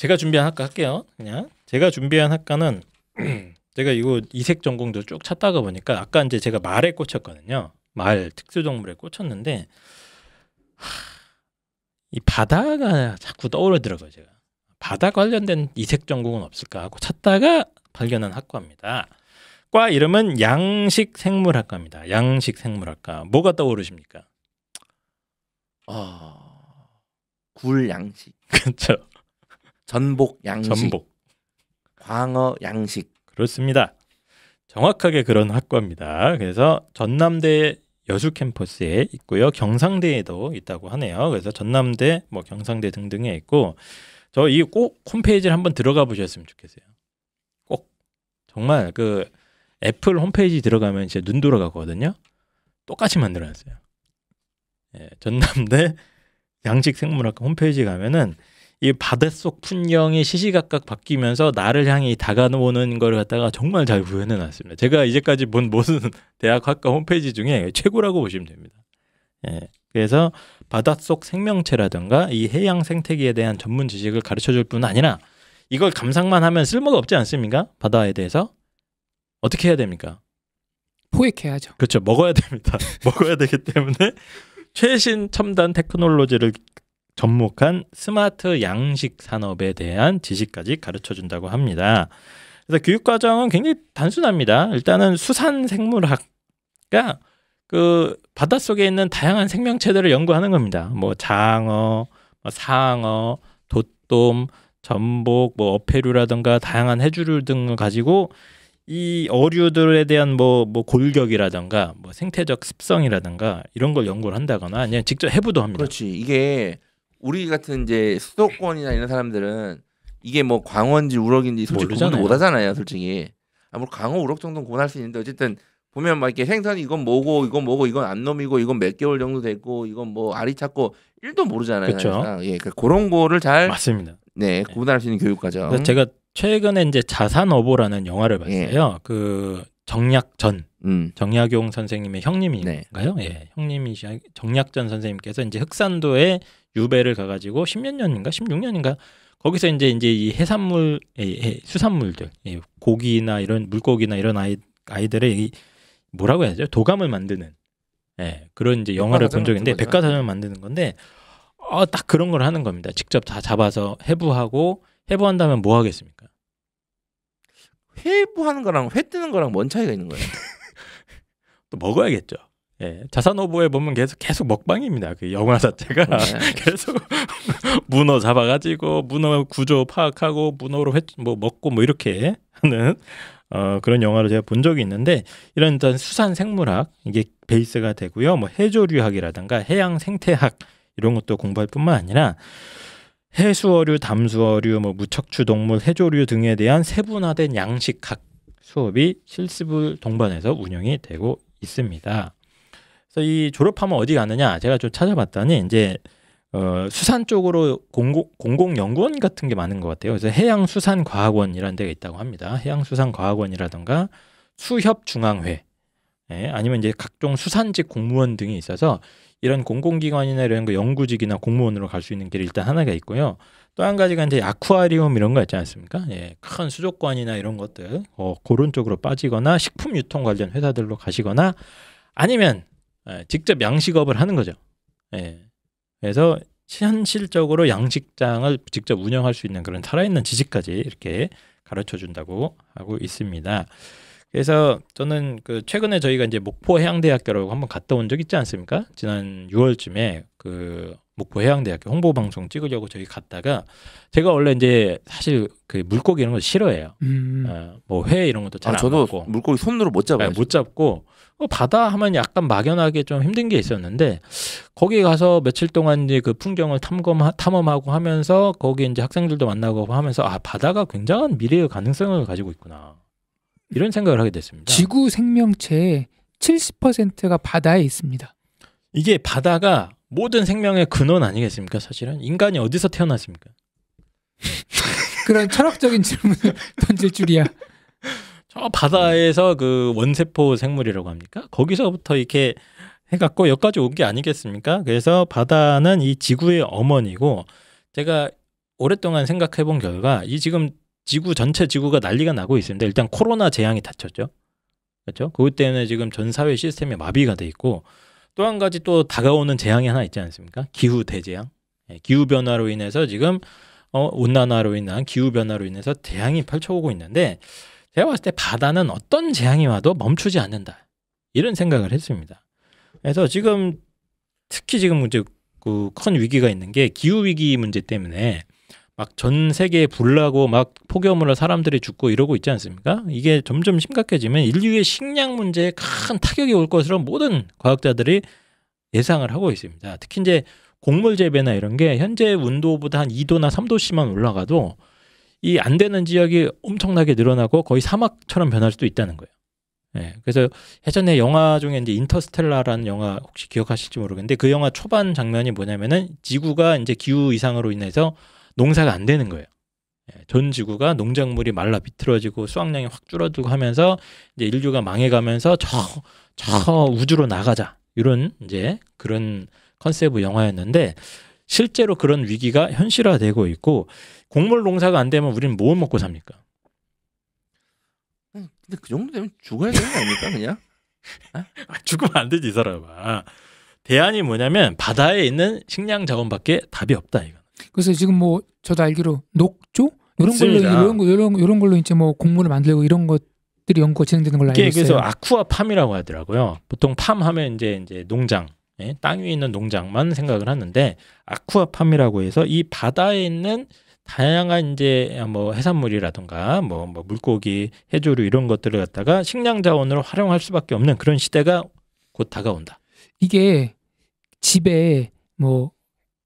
제가 준비한 학과 할게요. 그냥 제가 준비한 학과는 제가 이거 이색 전공들 쭉 찾다가 보니까 아까 이제 제가 말에 꽂혔거든요. 말 특수동물에 꽂혔는데 하, 이 바다가 자꾸 떠오르더라고요. 제가 바다 관련된 이색 전공은 없을까 하고 찾다가 발견한 학과입니다. 과 이름은 양식 생물학과입니다. 양식 생물학과 뭐가 떠오르십니까? 어... 굴 양식, 그렇죠. 전복 양식, 전복 광어 양식. 그렇습니다. 정확하게 그런 학과입니다. 그래서 전남대 여수 캠퍼스에 있고요. 경상대에도 있다고 하네요. 그래서 전남대, 뭐 경상대 등등에 있고 저 이 꼭 홈페이지를 한번 들어가 보셨으면 좋겠어요. 꼭 정말 그 애플 홈페이지 들어가면 진짜 눈 돌아가거든요. 똑같이 만들어놨어요. 예, 전남대 양식 생물학과 홈페이지 가면은 이 바닷속 풍경이 시시각각 바뀌면서 나를 향해 다가오는 걸 갖다가 정말 잘 구현해 놨습니다. 제가 이제까지 본 모든 대학 학과 홈페이지 중에 최고라고 보시면 됩니다. 예. 그래서 바닷속 생명체라든가 이 해양 생태계에 대한 전문 지식을 가르쳐 줄 뿐 아니라 이걸 감상만 하면 쓸모가 없지 않습니까? 바다에 대해서 어떻게 해야 됩니까? 포획해야죠. 그렇죠. 먹어야 됩니다. 먹어야 되기 때문에 최신 첨단 테크놀로지를 접목한 스마트 양식 산업에 대한 지식까지 가르쳐 준다고 합니다. 그래서 교육 과정은 굉장히 단순합니다. 일단은 수산 생물학가 그 바닷속에 있는 다양한 생명체들을 연구하는 겁니다. 뭐 장어, 뭐 상어, 돛돔, 전복, 뭐 어패류라든가 다양한 해조류 등을 가지고 이 어류들에 대한 뭐, 뭐 골격이라든가 뭐 생태적 습성이라든가 이런 걸 연구를 한다거나 아니면 직접 해부도 합니다. 그렇지. 이게 우리 같은 이제 수도권이나 이런 사람들은 이게 뭐 광어인지 우럭인지 솔직히 모르잖아요. 구분도 못 하잖아요, 솔직히. 아, 뭐 광어, 우럭 정도는 구분할 수 있는데 어쨌든 보면 막 이렇게 생선이 이건 뭐고 이건 뭐고 이건 암놈이고 이건 몇 개월 정도 됐고 이건 뭐 알이 찼고 일도 모르잖아요. 사실상. 예, 그 그런 거를 잘 맞습니다. 네, 구분할 수 있는 교육 과정. 그래서 제가 최근에 이제 자산어보라는 영화를 봤어요. 그 정약전 음. 정약용 선생님의 형님인가요? 예, 형님이 정약전 선생님께서 이제 흑산도에 유배를 가가지고 10몇 년인가 16년인가 거기서 이제 이제 이 해산물, 예, 예, 수산물들, 예, 고기나 이런 물고기나 이런 아이 아이들의 이 뭐라고 해야죠? 도감을 만드는 예, 그런 이제 영화를 본 거죠. 백과사전을 만드는 건데 어, 딱 그런 걸 하는 겁니다. 직접 다 잡아서 해부하고 해부한다면 뭐 하겠습니까? 회부하는 거랑 회 뜨는 거랑 뭔 차이가 있는 거예요? 또 먹어야겠죠. 예, 자산 오보에 보면 계속 계속 먹방입니다. 그 영화 자체가 네. 계속 문어 잡아가지고 문어 구조 파악하고 문어로 회, 뭐 먹고 뭐 이렇게 하는 어, 그런 영화를 제가 본 적이 있는데 이런 어떤 수산 생물학 이게 베이스가 되고요. 뭐 해조류학이라든가 해양 생태학 이런 것도 공부할 뿐만 아니라 해수어류, 담수어류, 뭐 무척추 동물, 해조류 등에 대한 세분화된 양식학 수업이 실습을 동반해서 운영이 되고 있습니다. 그래서 이 졸업하면 어디 가느냐? 제가 좀 찾아봤더니 이제 어, 수산 쪽으로 공공, 공공연구원 같은 게 많은 것 같아요. 그래서 해양수산과학원이라는 데가 있다고 합니다. 해양수산과학원이라던가 수협중앙회, 예, 아니면 이제 각종 수산직 공무원 등이 있어서 이런 공공기관이나 이런 거 연구직이나 공무원으로 갈 수 있는 길이 일단 하나가 있고요. 또 한 가지가 이제 아쿠아리움 이런 거 있지 않습니까? 예, 큰 수족관이나 이런 것들 어, 그런 쪽으로 빠지거나 식품 유통 관련 회사들로 가시거나 아니면 예, 직접 양식업을 하는 거죠. 예. 그래서 현실적으로 양식장을 직접 운영할 수 있는 그런 살아있는 지식까지 이렇게 가르쳐 준다고 하고 있습니다. 그래서 저는 그 최근에 저희가 이제 목포 해양대학교라고 한번 갔다 온 적 있지 않습니까? 지난 6월쯤에 그 목포 해양대학교 홍보 방송 찍으려고 저희 갔다가 제가 원래 이제 사실 그 물고기 이런 거 싫어해요. 음. 어, 뭐회 이런 것도 잘 아, 안 저도 먹고 물고기 손으로 못 잡아요. 네, 못 잡고 어, 바다 하면 약간 막연하게 좀 힘든 게 있었는데 거기 가서 며칠 동안 이제 그 풍경을 탐검 탐험하고 하면서 거기 이제 학생들도 만나고 하면서 아 바다가 굉장한 미래의 가능성을 가지고 있구나 이런 생각을 하게 됐습니다. 지구 생명체의 70%가 바다에 있습니다. 이게 바다가 모든 생명의 근원 아니겠습니까? 사실은 인간이 어디서 태어났습니까? 그런 철학적인 질문을 던질 줄이야. 저 바다에서 그 원세포 생물이라고 합니까? 거기서부터 이렇게 해갖고 여기까지 온 게 아니겠습니까? 그래서 바다는 이 지구의 어머니고 제가 오랫동안 생각해 본 결과 이 지금 지구 전체 지구가 난리가 나고 있습니다. 일단 코로나 재앙이 닥쳤죠. 그렇죠? 그것 때문에 지금 전 사회 시스템이 마비가 돼 있고 또 한 가지 또 다가오는 재앙이 하나 있지 않습니까? 기후 대재앙. 예, 기후 변화로 인해서 지금 어, 온난화로 인한 기후 변화로 인해서 재앙이 펼쳐오고 있는데 제가 봤을 때 바다는 어떤 재앙이 와도 멈추지 않는다. 이런 생각을 했습니다. 그래서 지금 특히 지금 이제 그큰 위기가 있는 게 기후 위기 문제 때문에 막 전 세계에 불나고 막 폭염으로 사람들이 죽고 이러고 있지 않습니까? 이게 점점 심각해지면 인류의 식량 문제에 큰 타격이 올 것으로 모든 과학자들이 예상을 하고 있습니다. 특히 이제 곡물 재배나 이런 게 현재 온도보다 한 2도나 3도씩만 올라가도 이 안 되는 지역이 엄청나게 늘어나고 거의 사막처럼 변할 수도 있다는 거예요. 예. 그래서 예전에 영화 중에 이제 인터스텔라라는 영화 혹시 기억하실지 모르겠는데 그 영화 초반 장면이 뭐냐면은 지구가 이제 기후 이상으로 인해서 농사가 안 되는 거예요. 예, 전 지구가 농작물이 말라 비틀어지고 수확량이 확 줄어들고 하면서 이제 인류가 망해가면서 저, 저 우주로 나가자 이런 이제 그런 컨셉의 영화였는데 실제로 그런 위기가 현실화되고 있고 곡물 농사가 안 되면 우리는 뭘 먹고 삽니까? 근데 그 정도 되면 죽어야 되는 거 아닙니까 그냥? 아, 죽으면 안 되지 이 사람아. 대안이 뭐냐면 바다에 있는 식량 자원밖에 답이 없다 이거. 그래서 지금 뭐 저도 알기로 녹조 이런 걸로. 이런 거 이런 이런 걸로 이제 뭐 곡물을 만들고 이런 것들이 연구가 진행되는 걸로 알고 있어요. 그래서 아쿠아 팜이라고 하더라고요. 보통 팜 하면 이제 이제 농장, 예, 땅 위에 있는 농장만 생각을 하는데 아쿠아 팜이라고 해서 이 바다에 있는 다양한 이제 뭐 해산물이라든가 뭐, 뭐 물고기, 해조류 이런 것들을 갖다가 식량 자원으로 활용할 수밖에 없는 그런 시대가 곧 다가온다. 이게 집에 뭐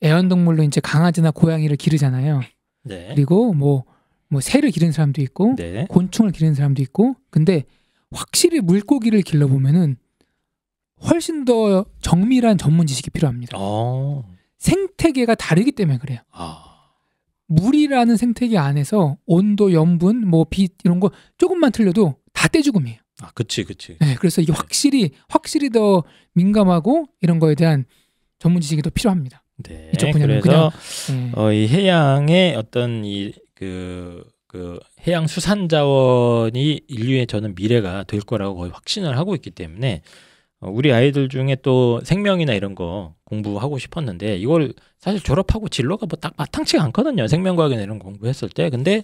애완동물로 이제 강아지나 고양이를 기르잖아요. 네. 그리고 뭐, 뭐 새를 기르는 사람도 있고 네. 곤충을 기르는 사람도 있고 근데 확실히 물고기를 길러보면은 훨씬 더 정밀한 전문 지식이 필요합니다. 어. 생태계가 다르기 때문에 그래요. 아. 물이라는 생태계 안에서 온도, 염분, 뭐 빛 이런 거 조금만 틀려도 다 떼죽음이에요. 아, 그치, 그치. 네, 그래서 이게 확실히 확실히 더 민감하고 이런 거에 대한 전문 지식이 더 필요합니다. 네. 이쪽 분야는 그래서 네. 어, 이 해양의 어떤 이그 그 해양 수산 자원이 인류의 저는 미래가 될 거라고 거의 확신을 하고 있기 때문에 어, 우리 아이들 중에 또 생명이나 이런 거 공부하고 싶었는데 이걸 사실 졸업하고 진로가 뭐 딱 마땅치가 않거든요. 생명과학이나 이런 거 공부했을 때. 근데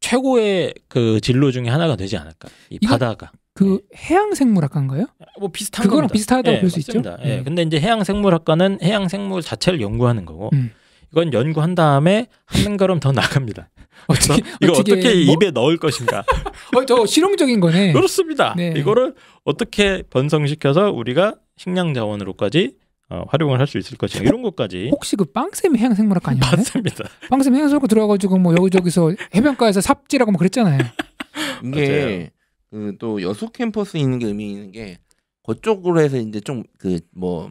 최고의 그 진로 중에 하나가 되지 않을까. 이 바다가. 그 해양 생물학과인가요? 뭐 비슷한 그거랑 겁니다. 비슷하다고 예, 볼수 있죠. 예. 음. 근데 이제 해양 생물학과는 해양 생물 자체를 연구하는 거고 음. 이건 연구한 다음에 한 걸음 더 나갑니다. 어떻게 이거 어떻게, 뭐- 입에 넣을 것인가? 어, 저 실용적인 거네. 그렇습니다. 네. 이거를 어떻게 번성시켜서 우리가 식량 자원으로까지 어, 활용을 할 수 있을 것인가 이런 것까지 혹시 그 빵쌤 해양 생물학과 아니었나요? 맞습니다. 빵쌤 해양 생물학과 들어가가지고 뭐 여기저기서 해변가에서 삽질하고 뭐 그랬잖아요. 이게 그 또 여수 캠퍼스 있는 게 의미 있는 게 그쪽으로 해서 이제 좀 그 뭐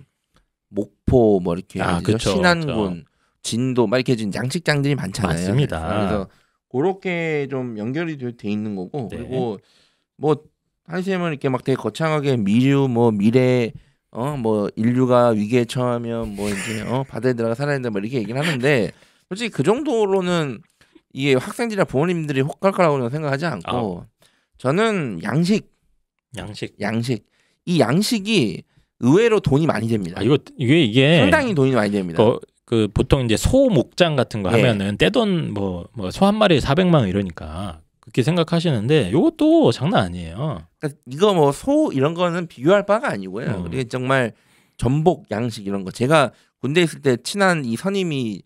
목포 뭐 이렇게 아, 그쵸, 신안군 진도 막 이렇게 지금 양식장들이 많잖아요. 맞습니다. 그래서 그렇게 좀 연결이 돼, 돼 있는 거고 네. 그리고 뭐 한시엠은 이렇게 막 되게 거창하게 미류 뭐 미래 어 뭐 인류가 위기에 처하면 뭐 이제 어 바다에 들어가 살아야 된다 뭐 이렇게 얘기를 하는데 솔직히 그 정도로는 이게 학생들이나 부모님들이 혹할 거라고는 생각하지 않고 저는 양식 양식. 양식 이 양식이 의외로 돈이 많이 됩니다. 아 이거 이게 이게 상당히 돈이 많이 됩니다. 그, 그 보통 이제 소 목장 같은 거 예. 하면은 떼돈 뭐뭐 소 한 마리에 400만 원 이러니까 그렇게 생각하시는데 이것도 장난 아니에요. 그러니까 이거 뭐 소 이런 거는 비교할 바가 아니고요. 음. 그게 정말 전복 양식 이런 거 제가 군대 에 있을 때 친한 이 선임이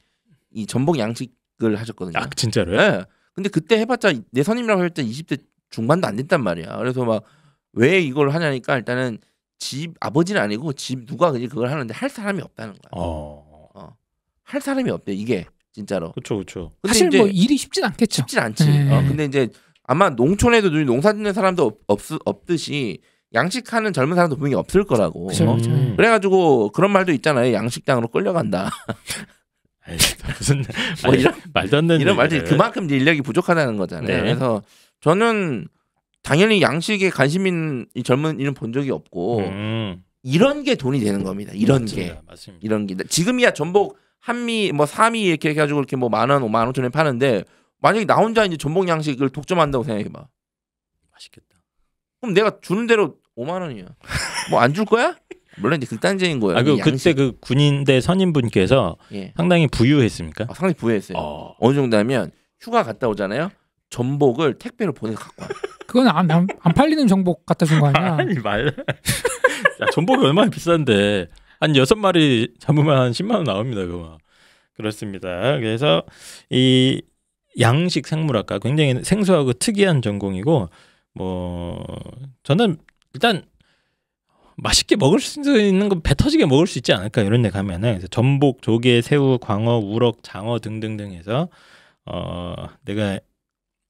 이 전복 양식을 하셨거든요. 아 진짜로요? 네. 근데 그때 해봤자 내 선임이라고 할 때 20대 중반도 안 됐단 말이야. 그래서 막 왜 이걸 하냐니까 일단은 집 아버지는 아니고 집 누가 그지 그걸 하는데 할 사람이 없다는 거야. 어. 할 사람이 없대 이게 진짜로. 그렇죠, 그렇죠. 사실 이제 뭐 일이 쉽진 않겠죠. 쉽진 않지. 네. 어, 근데 이제 아마 농촌에도 누이 농사 짓는 사람도 없, 없, 없 듯이 양식하는 젊은 사람도 분명히 없을 거라고. 그쵸, 어? 그쵸. 그래가지고 그런 말도 있잖아요. 양식장으로 끌려간다. 아이, 무슨 뭐 아니, 이런 말도 안 되는 이런 얘기를. 그만큼 인력이 부족하다는 거잖아요. 네. 그래서 저는 당연히 양식에 관심 있는 이 젊은 이는 본 적이 없고 음, 이런 게 돈이 되는 겁니다. 이런 게 맞습니다. 맞습니다. 이런 게 지금이야 전복 한미 뭐 삼이 이렇게 해가지고 이렇게 뭐 만 원, 오만 오천 원 파는데 만약에 나 혼자 이제 전복 양식을 독점한다고 생각해봐. 맛있겠다. 그럼 내가 주는 대로 5만 원이야. 뭐 안 줄 거야? 물론 이제 극단적인 거예요. 아, 그. 그때 그 군인대 선임분께서 예. 상당히 부유했습니까? 아, 상당히 부유했어요. 어. 어느 정도 하면 휴가 갔다 오잖아요. 전복을 택배로 보내서 갖고 와. 그건 안, 안, 안 팔리는 정복 갖다 준 거 아니야? 아니 말. 야, 전복이 얼마나 비싼데 한 여섯 마리 잡으면 한 10만 원 나옵니다. 그거. 그렇습니다. 그래서 이 양식 생물학과 굉장히 생소하고 특이한 전공이고 뭐 저는 일단 맛있게 먹을 수 있는 거배 터지게 먹을 수 있지 않을까 이런 데 가면은 그래서 전복, 조개, 새우, 광어, 우럭, 장어 등등등 해서 어 내가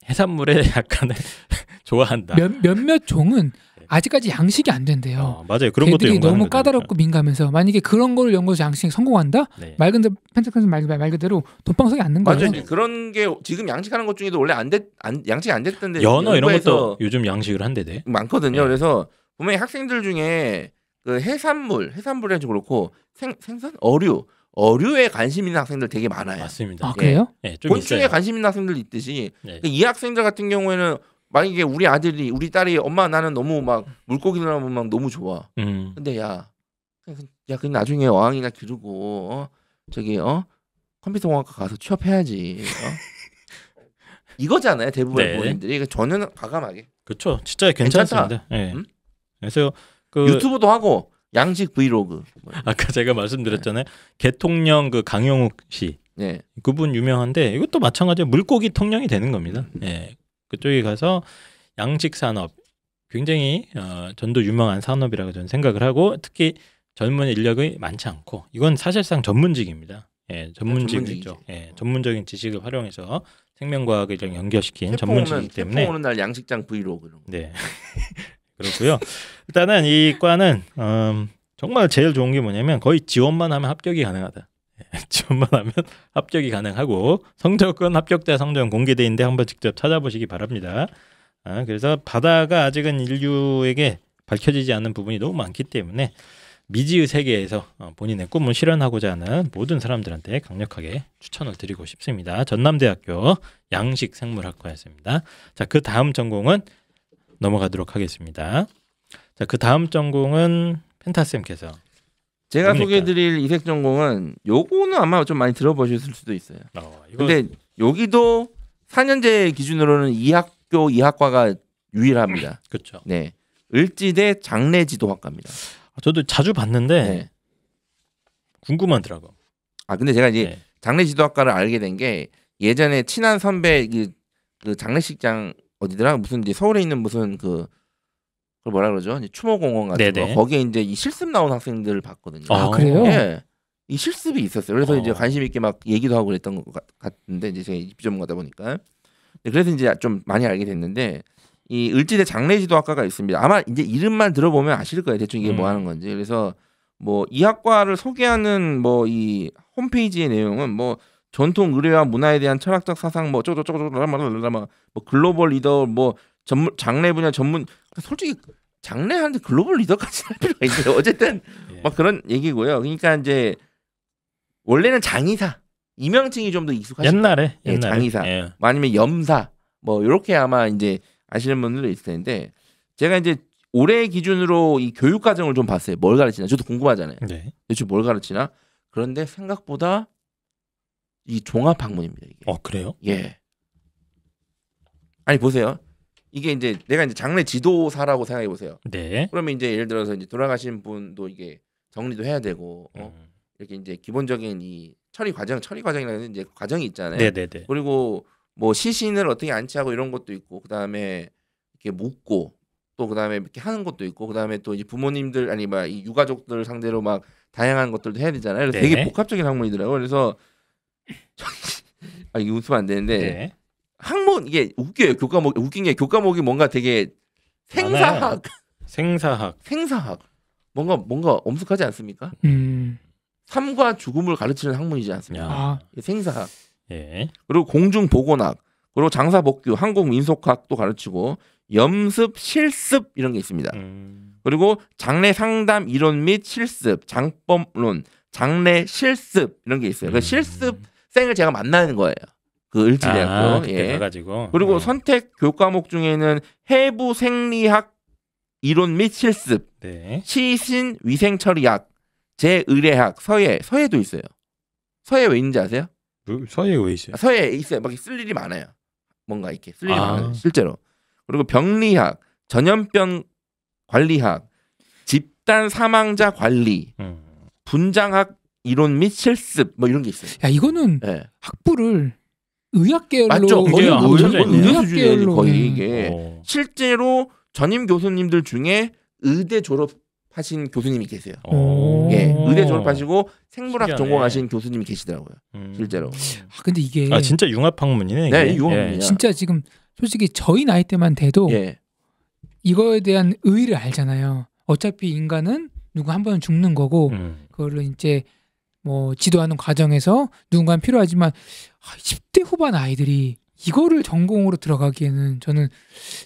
해산물에 약간의 좋아한다. 몇, 몇몇 종은 아직까지 양식이 안 된대요. 어, 맞아요. 그런 것도 연구하는 너무. 까다롭고 민감해서 만약에 그런 걸 연구해서 양식 성공한다? 네. 말 그대로 펜타클 말, 말 그대로 돈방석이 앉는 거예요. 맞아요. 그런 게 지금 양식하는 것 중에도 원래 안 됐, 안, 양식이 안 됐던데 연어 이런 것도 요즘 양식을 한대대. 많거든요. 네. 그래서 분명히 학생들 중에 그 해산물, 해산물이라도 그렇고 생, 생선, 어류, 어류에 관심 있는 학생들 되게 많아요. 맞습니다. 아 그래요? 네, 좀 곤충에 있어요. 관심 있는 학생들 있듯이 네. 이 학생들 같은 경우에는 만약에 우리 아들이 우리 딸이 엄마 나는 너무 막 물고기를 하면 막 너무 좋아. 음. 근데 야, 야, 그 나중에 어항이나 기르고 어? 저기 어 컴퓨터 공학과 가서 취업해야지. 어? 이거잖아요 대부분의 네. 부모님들이. 그러니까 저는 과감하게 그렇죠. 진짜 괜찮습니다. 예. 음? 그래서 그 유튜브도 하고 양식 브이로그. 뭐. 아까 제가 말씀드렸잖아요. 개통령 그 강영욱 씨 네. 그분 유명한데 이것도 마찬가지로 물고기 통령이 되는 겁니다. 예. 그쪽에 가서 양식 산업 굉장히 어, 전도 유명한 산업이라고 저는 생각을 하고 특히 젊은 인력이 많지 않고 이건 사실상 전문직입니다. 예, 전문직이죠. 예, 전문적인 지식을 활용해서 생명과학을 좀 연결시킨 전문직이기 때문에 오는 날 양식장 브이로그. 네. 그렇고요. 일단은 이 과는 음, 정말 제일 좋은 게 뭐냐면 거의 지원만 하면 합격이 가능하다. 예, 지원만 하면 합격이 가능하고 성적은 합격자 성적은 공개돼 있는데 한번 직접 찾아보시기 바랍니다. 아, 그래서 바다가 아직은 인류에게 밝혀지지 않는 부분이 너무 많기 때문에 미지의 세계에서 어, 본인의 꿈을 실현하고자 하는 모든 사람들한테 강력하게 추천을 드리고 싶습니다. 전남대학교 양식생물학과였습니다. 자, 그 다음 전공은 넘어가도록 하겠습니다. 자, 그 다음 전공은 펜타쌤께서 제가 뭡니까? 소개해드릴 이색 전공은 요거는 아마 좀 많이 들어보셨을 수도 있어요. 어, 이거 근데 여기도 4년제 기준으로는 이 학교 이 학과가 유일합니다. 그렇죠. 네. 을지대 장례지도학과입니다. 저도 자주 봤는데 네. 궁금하더라고. 아 근데 제가 이제 네. 장례지도학과를 알게 된 게 예전에 친한 선배 그, 그 장례식장 어디더라 무슨 이제 서울에 있는 무슨 그 그걸 뭐라 그러죠? 이제 추모공원 같은 네네. 거 거기에 이제 이 실습 나온 학생들을 봤거든요. 아, 어. 그래요? 예. 이 실습이 있었어요. 그래서 어. 이제 관심 있게 막 얘기도 하고 그랬던 것 같- 같은데 이제 제가 입시 전문가다 보니까 네, 그래서 이제 좀 많이 알게 됐는데 이 을지대 장례지도학과가 있습니다. 아마 이제 이름만 들어보면 아실 거예요. 대충 이게 뭐 음. 하는 건지. 그래서 뭐 이 학과를 소개하는 뭐 이 홈페이지의 내용은 뭐 전통 의례와 문화에 대한 철학적 사상 뭐 쪼쪼쪼쪼라마라마 뭐 글로벌 리더 뭐 전문 장례 분야 전문 솔직히 장례하는데 글로벌 리더까지 할 필요가 있어요. 어쨌든 예. 막 그런 얘기고요. 그러니까 이제 원래는 장의사 이명칭이 좀 더 익숙하실 옛날에 예, 옛날에 장의사. 예. 뭐 아니면 염사 뭐 이렇게 아마 이제 아시는 분들도 있을 텐데 제가 이제 올해 기준으로 이 교육 과정을 좀 봤어요. 뭘 가르치나 저도 궁금하잖아요. 네. 대체 뭘 가르치나? 그런데 생각보다 이 종합 학문입니다. 이게. 어 그래요? 예. 아니 보세요. 이게 이제 내가 이제 장례 지도사라고 생각해 보세요. 네. 그러면 이제 예를 들어서 이제 돌아가신 분도 이게 정리도 해야 되고 어? 음. 이렇게 이제 기본적인 이 처리 과정, 처리 과정이라는 이제 과정이 있잖아요. 네네네. 그리고 뭐 시신을 어떻게 안치하고 이런 것도 있고 그 다음에 이렇게 묻고 또 그다음에 이렇게 하는 것도 있고 그다음에 또 이제 부모님들 아니 뭐이 유가족들 상대로 막 다양한 것들도 해야 되잖아요. 그래서 네. 되게 복합적인 학문이더라고요. 그래서 아 이게 웃으면 안 되는데 네. 학문 이게 웃겨요. 교과목 웃긴 게 교과목이 뭔가 되게 생사학 생사학. 생사학 뭔가 뭔가 엄숙하지 않습니까? 음. 삶과 죽음을 가르치는 학문이지 않습니까? 야. 아. 이 생사학 예. 그리고 공중 보건학 그리고 장사 복규 항공민속학도 가르치고 염습 실습 이런 게 있습니다. 음. 그리고 장례 상담 이론 및 실습 장법론 장례 실습 이런 게 있어요. 그 음. 실습 생을 제가 만나는 거예요. 그 을지대학교. 아, 예. 가가지고 그리고 어. 선택 교육 과목 중에는 해부 생리학 이론 및 실습, 네. 시신 위생 처리학, 제의례학, 서예, 서예도 있어요. 서예 왜 있는지 아세요? 뭐, 서예 왜 있어요? 아, 서예 있어요. 막 쓸 일이 많아요. 뭔가 이렇게 쓸 일이 아. 많아요. 실제로. 그리고 병리학, 전염병 관리학, 집단 사망자 관리, 음. 분장학 이론 및 실습 뭐 이런 게 있어요. 야 이거는 예. 학부를 의학 계열로 맞죠? 거의 의학. 계열로. 거의 음. 이게 어. 실제로 전임 교수님들 중에 의대 졸업하신 교수님이 계세요. 어. 예, 의대 졸업하시고 생물학 신기하네. 전공하신 교수님이 계시더라고요. 음. 실제로. 아, 근데 이게 아 진짜 융합 학문이네. 네, 융합학문이야. 진짜 지금 솔직히 저희 나이 때만 돼도 예, 이거에 대한 의의를 알잖아요. 어차피 인간은 누구 한 번은 죽는 거고 음. 그거를 이제 뭐 지도하는 과정에서 누군가는 필요하지만 아, 10대 후반 아이들이 이거를 전공으로 들어가기에는 저는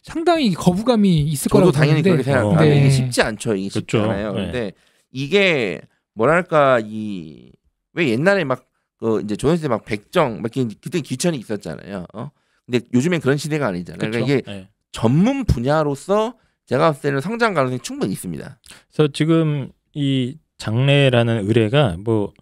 상당히 거부감이 있을 저도 거라고 당연히 그렇게 생각합니다. 네. 이게 쉽지 않죠. 이게 쉽지 그렇죠. 않아요. 네. 근데 이게 뭐랄까 이 왜 옛날에 막 그 이제 조선 시대 막 백정 막 그때 귀천이 있었잖아요. 어? 근데 요즘엔 그런 시대가 아니잖아요. 그렇죠. 그러니까 이게 네. 전문 분야로서 제가 봤을 때는 성장 가능성이 충분히 있습니다. 그래서 지금 이 장례라는 의례가 뭐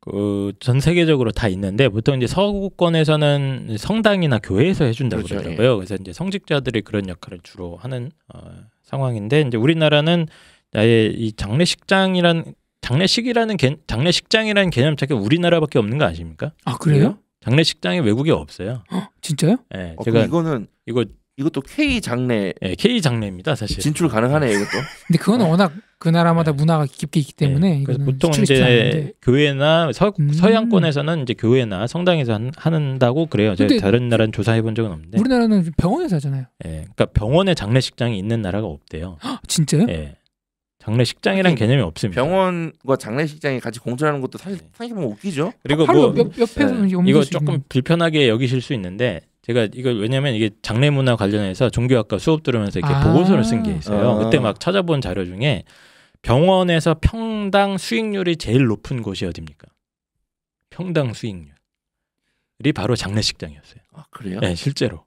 그전 세계적으로 다 있는데 보통 이제 서구권에서는 성당이나 교회에서 해준다고 그렇죠, 그러더라고요. 그래서 이제 성직자들이 그런 역할을 주로 하는 어, 상황인데 이제 우리나라는 아예 이 장례식장이란 장례식이라는 개, 장례식장이라는 개념 자체가 우리나라밖에 없는 거 아십니까? 아 그래요? 장례식장이 외국에 없어요. 진짜요? 예, 어, 제가 이거는 이거 이것도 K 장례 예, K 장례입니다, 사실. 진출 가능하네요. 이것도. 근데 그거는 워낙 그 나라마다 문화가 깊게 있기 때문에 예, 그래서 이거는 보통. 이제 교회나 서, 음. 서양권에서는 이제 교회나 성당에서 한, 한다고 그래요. 제가 근데 다른 나라는 조사해 본 적은 없는데. 우리나라는 병원에서 하잖아요. 예, 그러니까 병원에 장례식장이 있는 나라가 없대요. 헉, 진짜요? 예. 장례식장이란 개념이 없습니다. 병원과 장례식장이 같이 공존하는 것도 사실 생각해보면 웃기죠. 그리고 바로 뭐 옆, 옆에서 네. 이거 수 조금 있는. 불편하게 여기실 수 있는데 제가 이거 왜냐면 이게 장례 문화 관련해서 종교학과 수업 들으면서 이렇게 아. 보고서를 쓴 게 있어요. 아. 그때 막 찾아본 자료 중에 병원에서 평당 수익률이 제일 높은 곳이 어디입니까? 평당 수익률이 바로 장례식장이었어요. 아 그래요? 네, 실제로.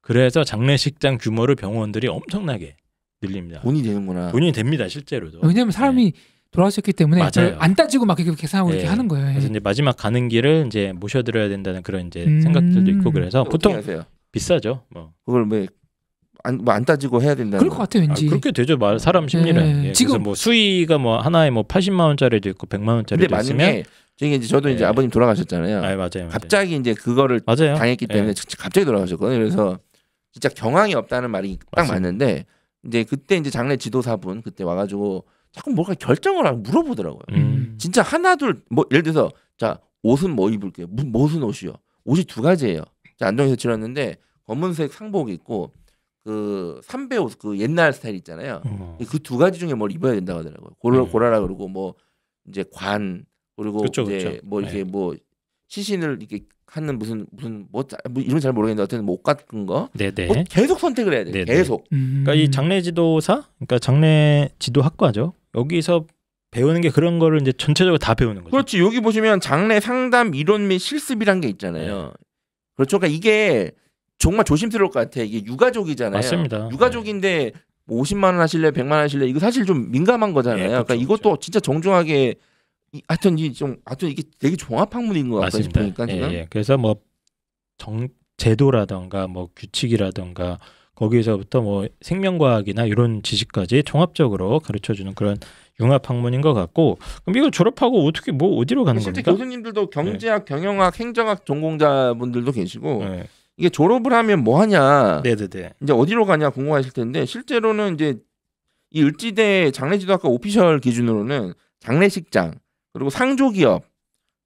그래서 장례식장 규모를 병원들이 엄청나게 늘립니다. 돈이 되는구나. 돈이 됩니다, 실제로도. 왜냐면 사람이 돌아가셨기 때문에 맞아요. 안 따지고 막 이렇게 계산하고 네. 이렇게 하는 거예요. 그래서 이제 마지막 가는 길을 이제 모셔드려야 된다는 그런 이제 음. 생각들도 있고 그래서 보통 하세요? 비싸죠. 뭐 그걸 왜 안 뭐 안 따지고 해야 된다는 그럴 것 같아요, 아, 왠지. 그렇게 되죠. 말- 사람 심리는. 네. 예, 지금- 그래서 뭐 수위가 뭐 하나에 뭐 80만 원짜리도 있고 100만 근데 원짜리도 있으면 만약에 저기 이제 저도 이제 네. 아버님 돌아가셨잖아요. 아, 맞아요. 맞아요. 갑자기 이제 그거를 맞아요. 당했기 때문에 예. 갑자기 돌아가셨거든요. 그래서 진짜 경황이 없다는 말이 딱 맞습니다. 맞는데 이제 그때 이제 장례 지도사분 그때 와가지고 자꾸 뭔가 결정을 하고 물어보더라고요. 음. 진짜 하나 둘 뭐 예를 들어서 자 옷은 뭐 입을게요. 무, 무슨 옷이요? 옷이 두 가지예요. 자 안동에서 치렀는데 검은색 상복 입고 그 삼배 옷 그 옛날 스타일 있잖아요. 어. 그두 가지 중에 뭘 입어야 된다고 하더라고요. 고라 음. 고라라 그러고 뭐 이제 관 그리고 그쵸, 이제 그쵸. 뭐 이렇게 네. 뭐 시신을 이렇게 하는 무슨 무슨 뭐, 자- 뭐 이름 잘 모르겠는데 어쨌든 뭐옷 같은 거 네네. 뭐 계속 선택을 해야 돼. 네네. 계속. 음. 그러니까 이 장례 지도사, 그러니까 장례 지도 학과죠. 여기서 배우는 게 그런 거를 이제 전체적으로 다 배우는 거죠. 그렇지 여기 보시면 장례 상담 이론 및 실습이란 게 있잖아요. 네. 그렇죠. 그러니까 이게 정말 조심스러울 것 같아. 이게 유가족이잖아요. 맞습니다. 유가족인데 뭐 50만 원 하실래, 100만 원 하실래 이거 사실 좀 민감한 거잖아요. 네, 그렇죠, 그러니까 이것도 진짜 정중하게 이- 하여튼 이좀 하여튼 이게 되게 종합 학문인 것. 보니까 지금. 예, 예. 그래서 뭐 정, 제도라던가 뭐 규칙이라던가 거기서부터 뭐 생명과학이나 이런 지식까지 종합적으로 가르쳐주는 그런 융합 학문인 것 같고 그럼 이거 졸업하고 어떻게 뭐 어디로 가는 실제 겁니까? 교수님들도 경제학, 경영학, 행정학 전공자분들도 계시고 네. 이게 졸업을 하면 뭐 하냐, 네네네. 이제 어디로 가냐 궁금하실 텐데 실제로는 이제 이 을지대 장례지도학과 오피셜 기준으로는 장례식장 그리고 상조기업,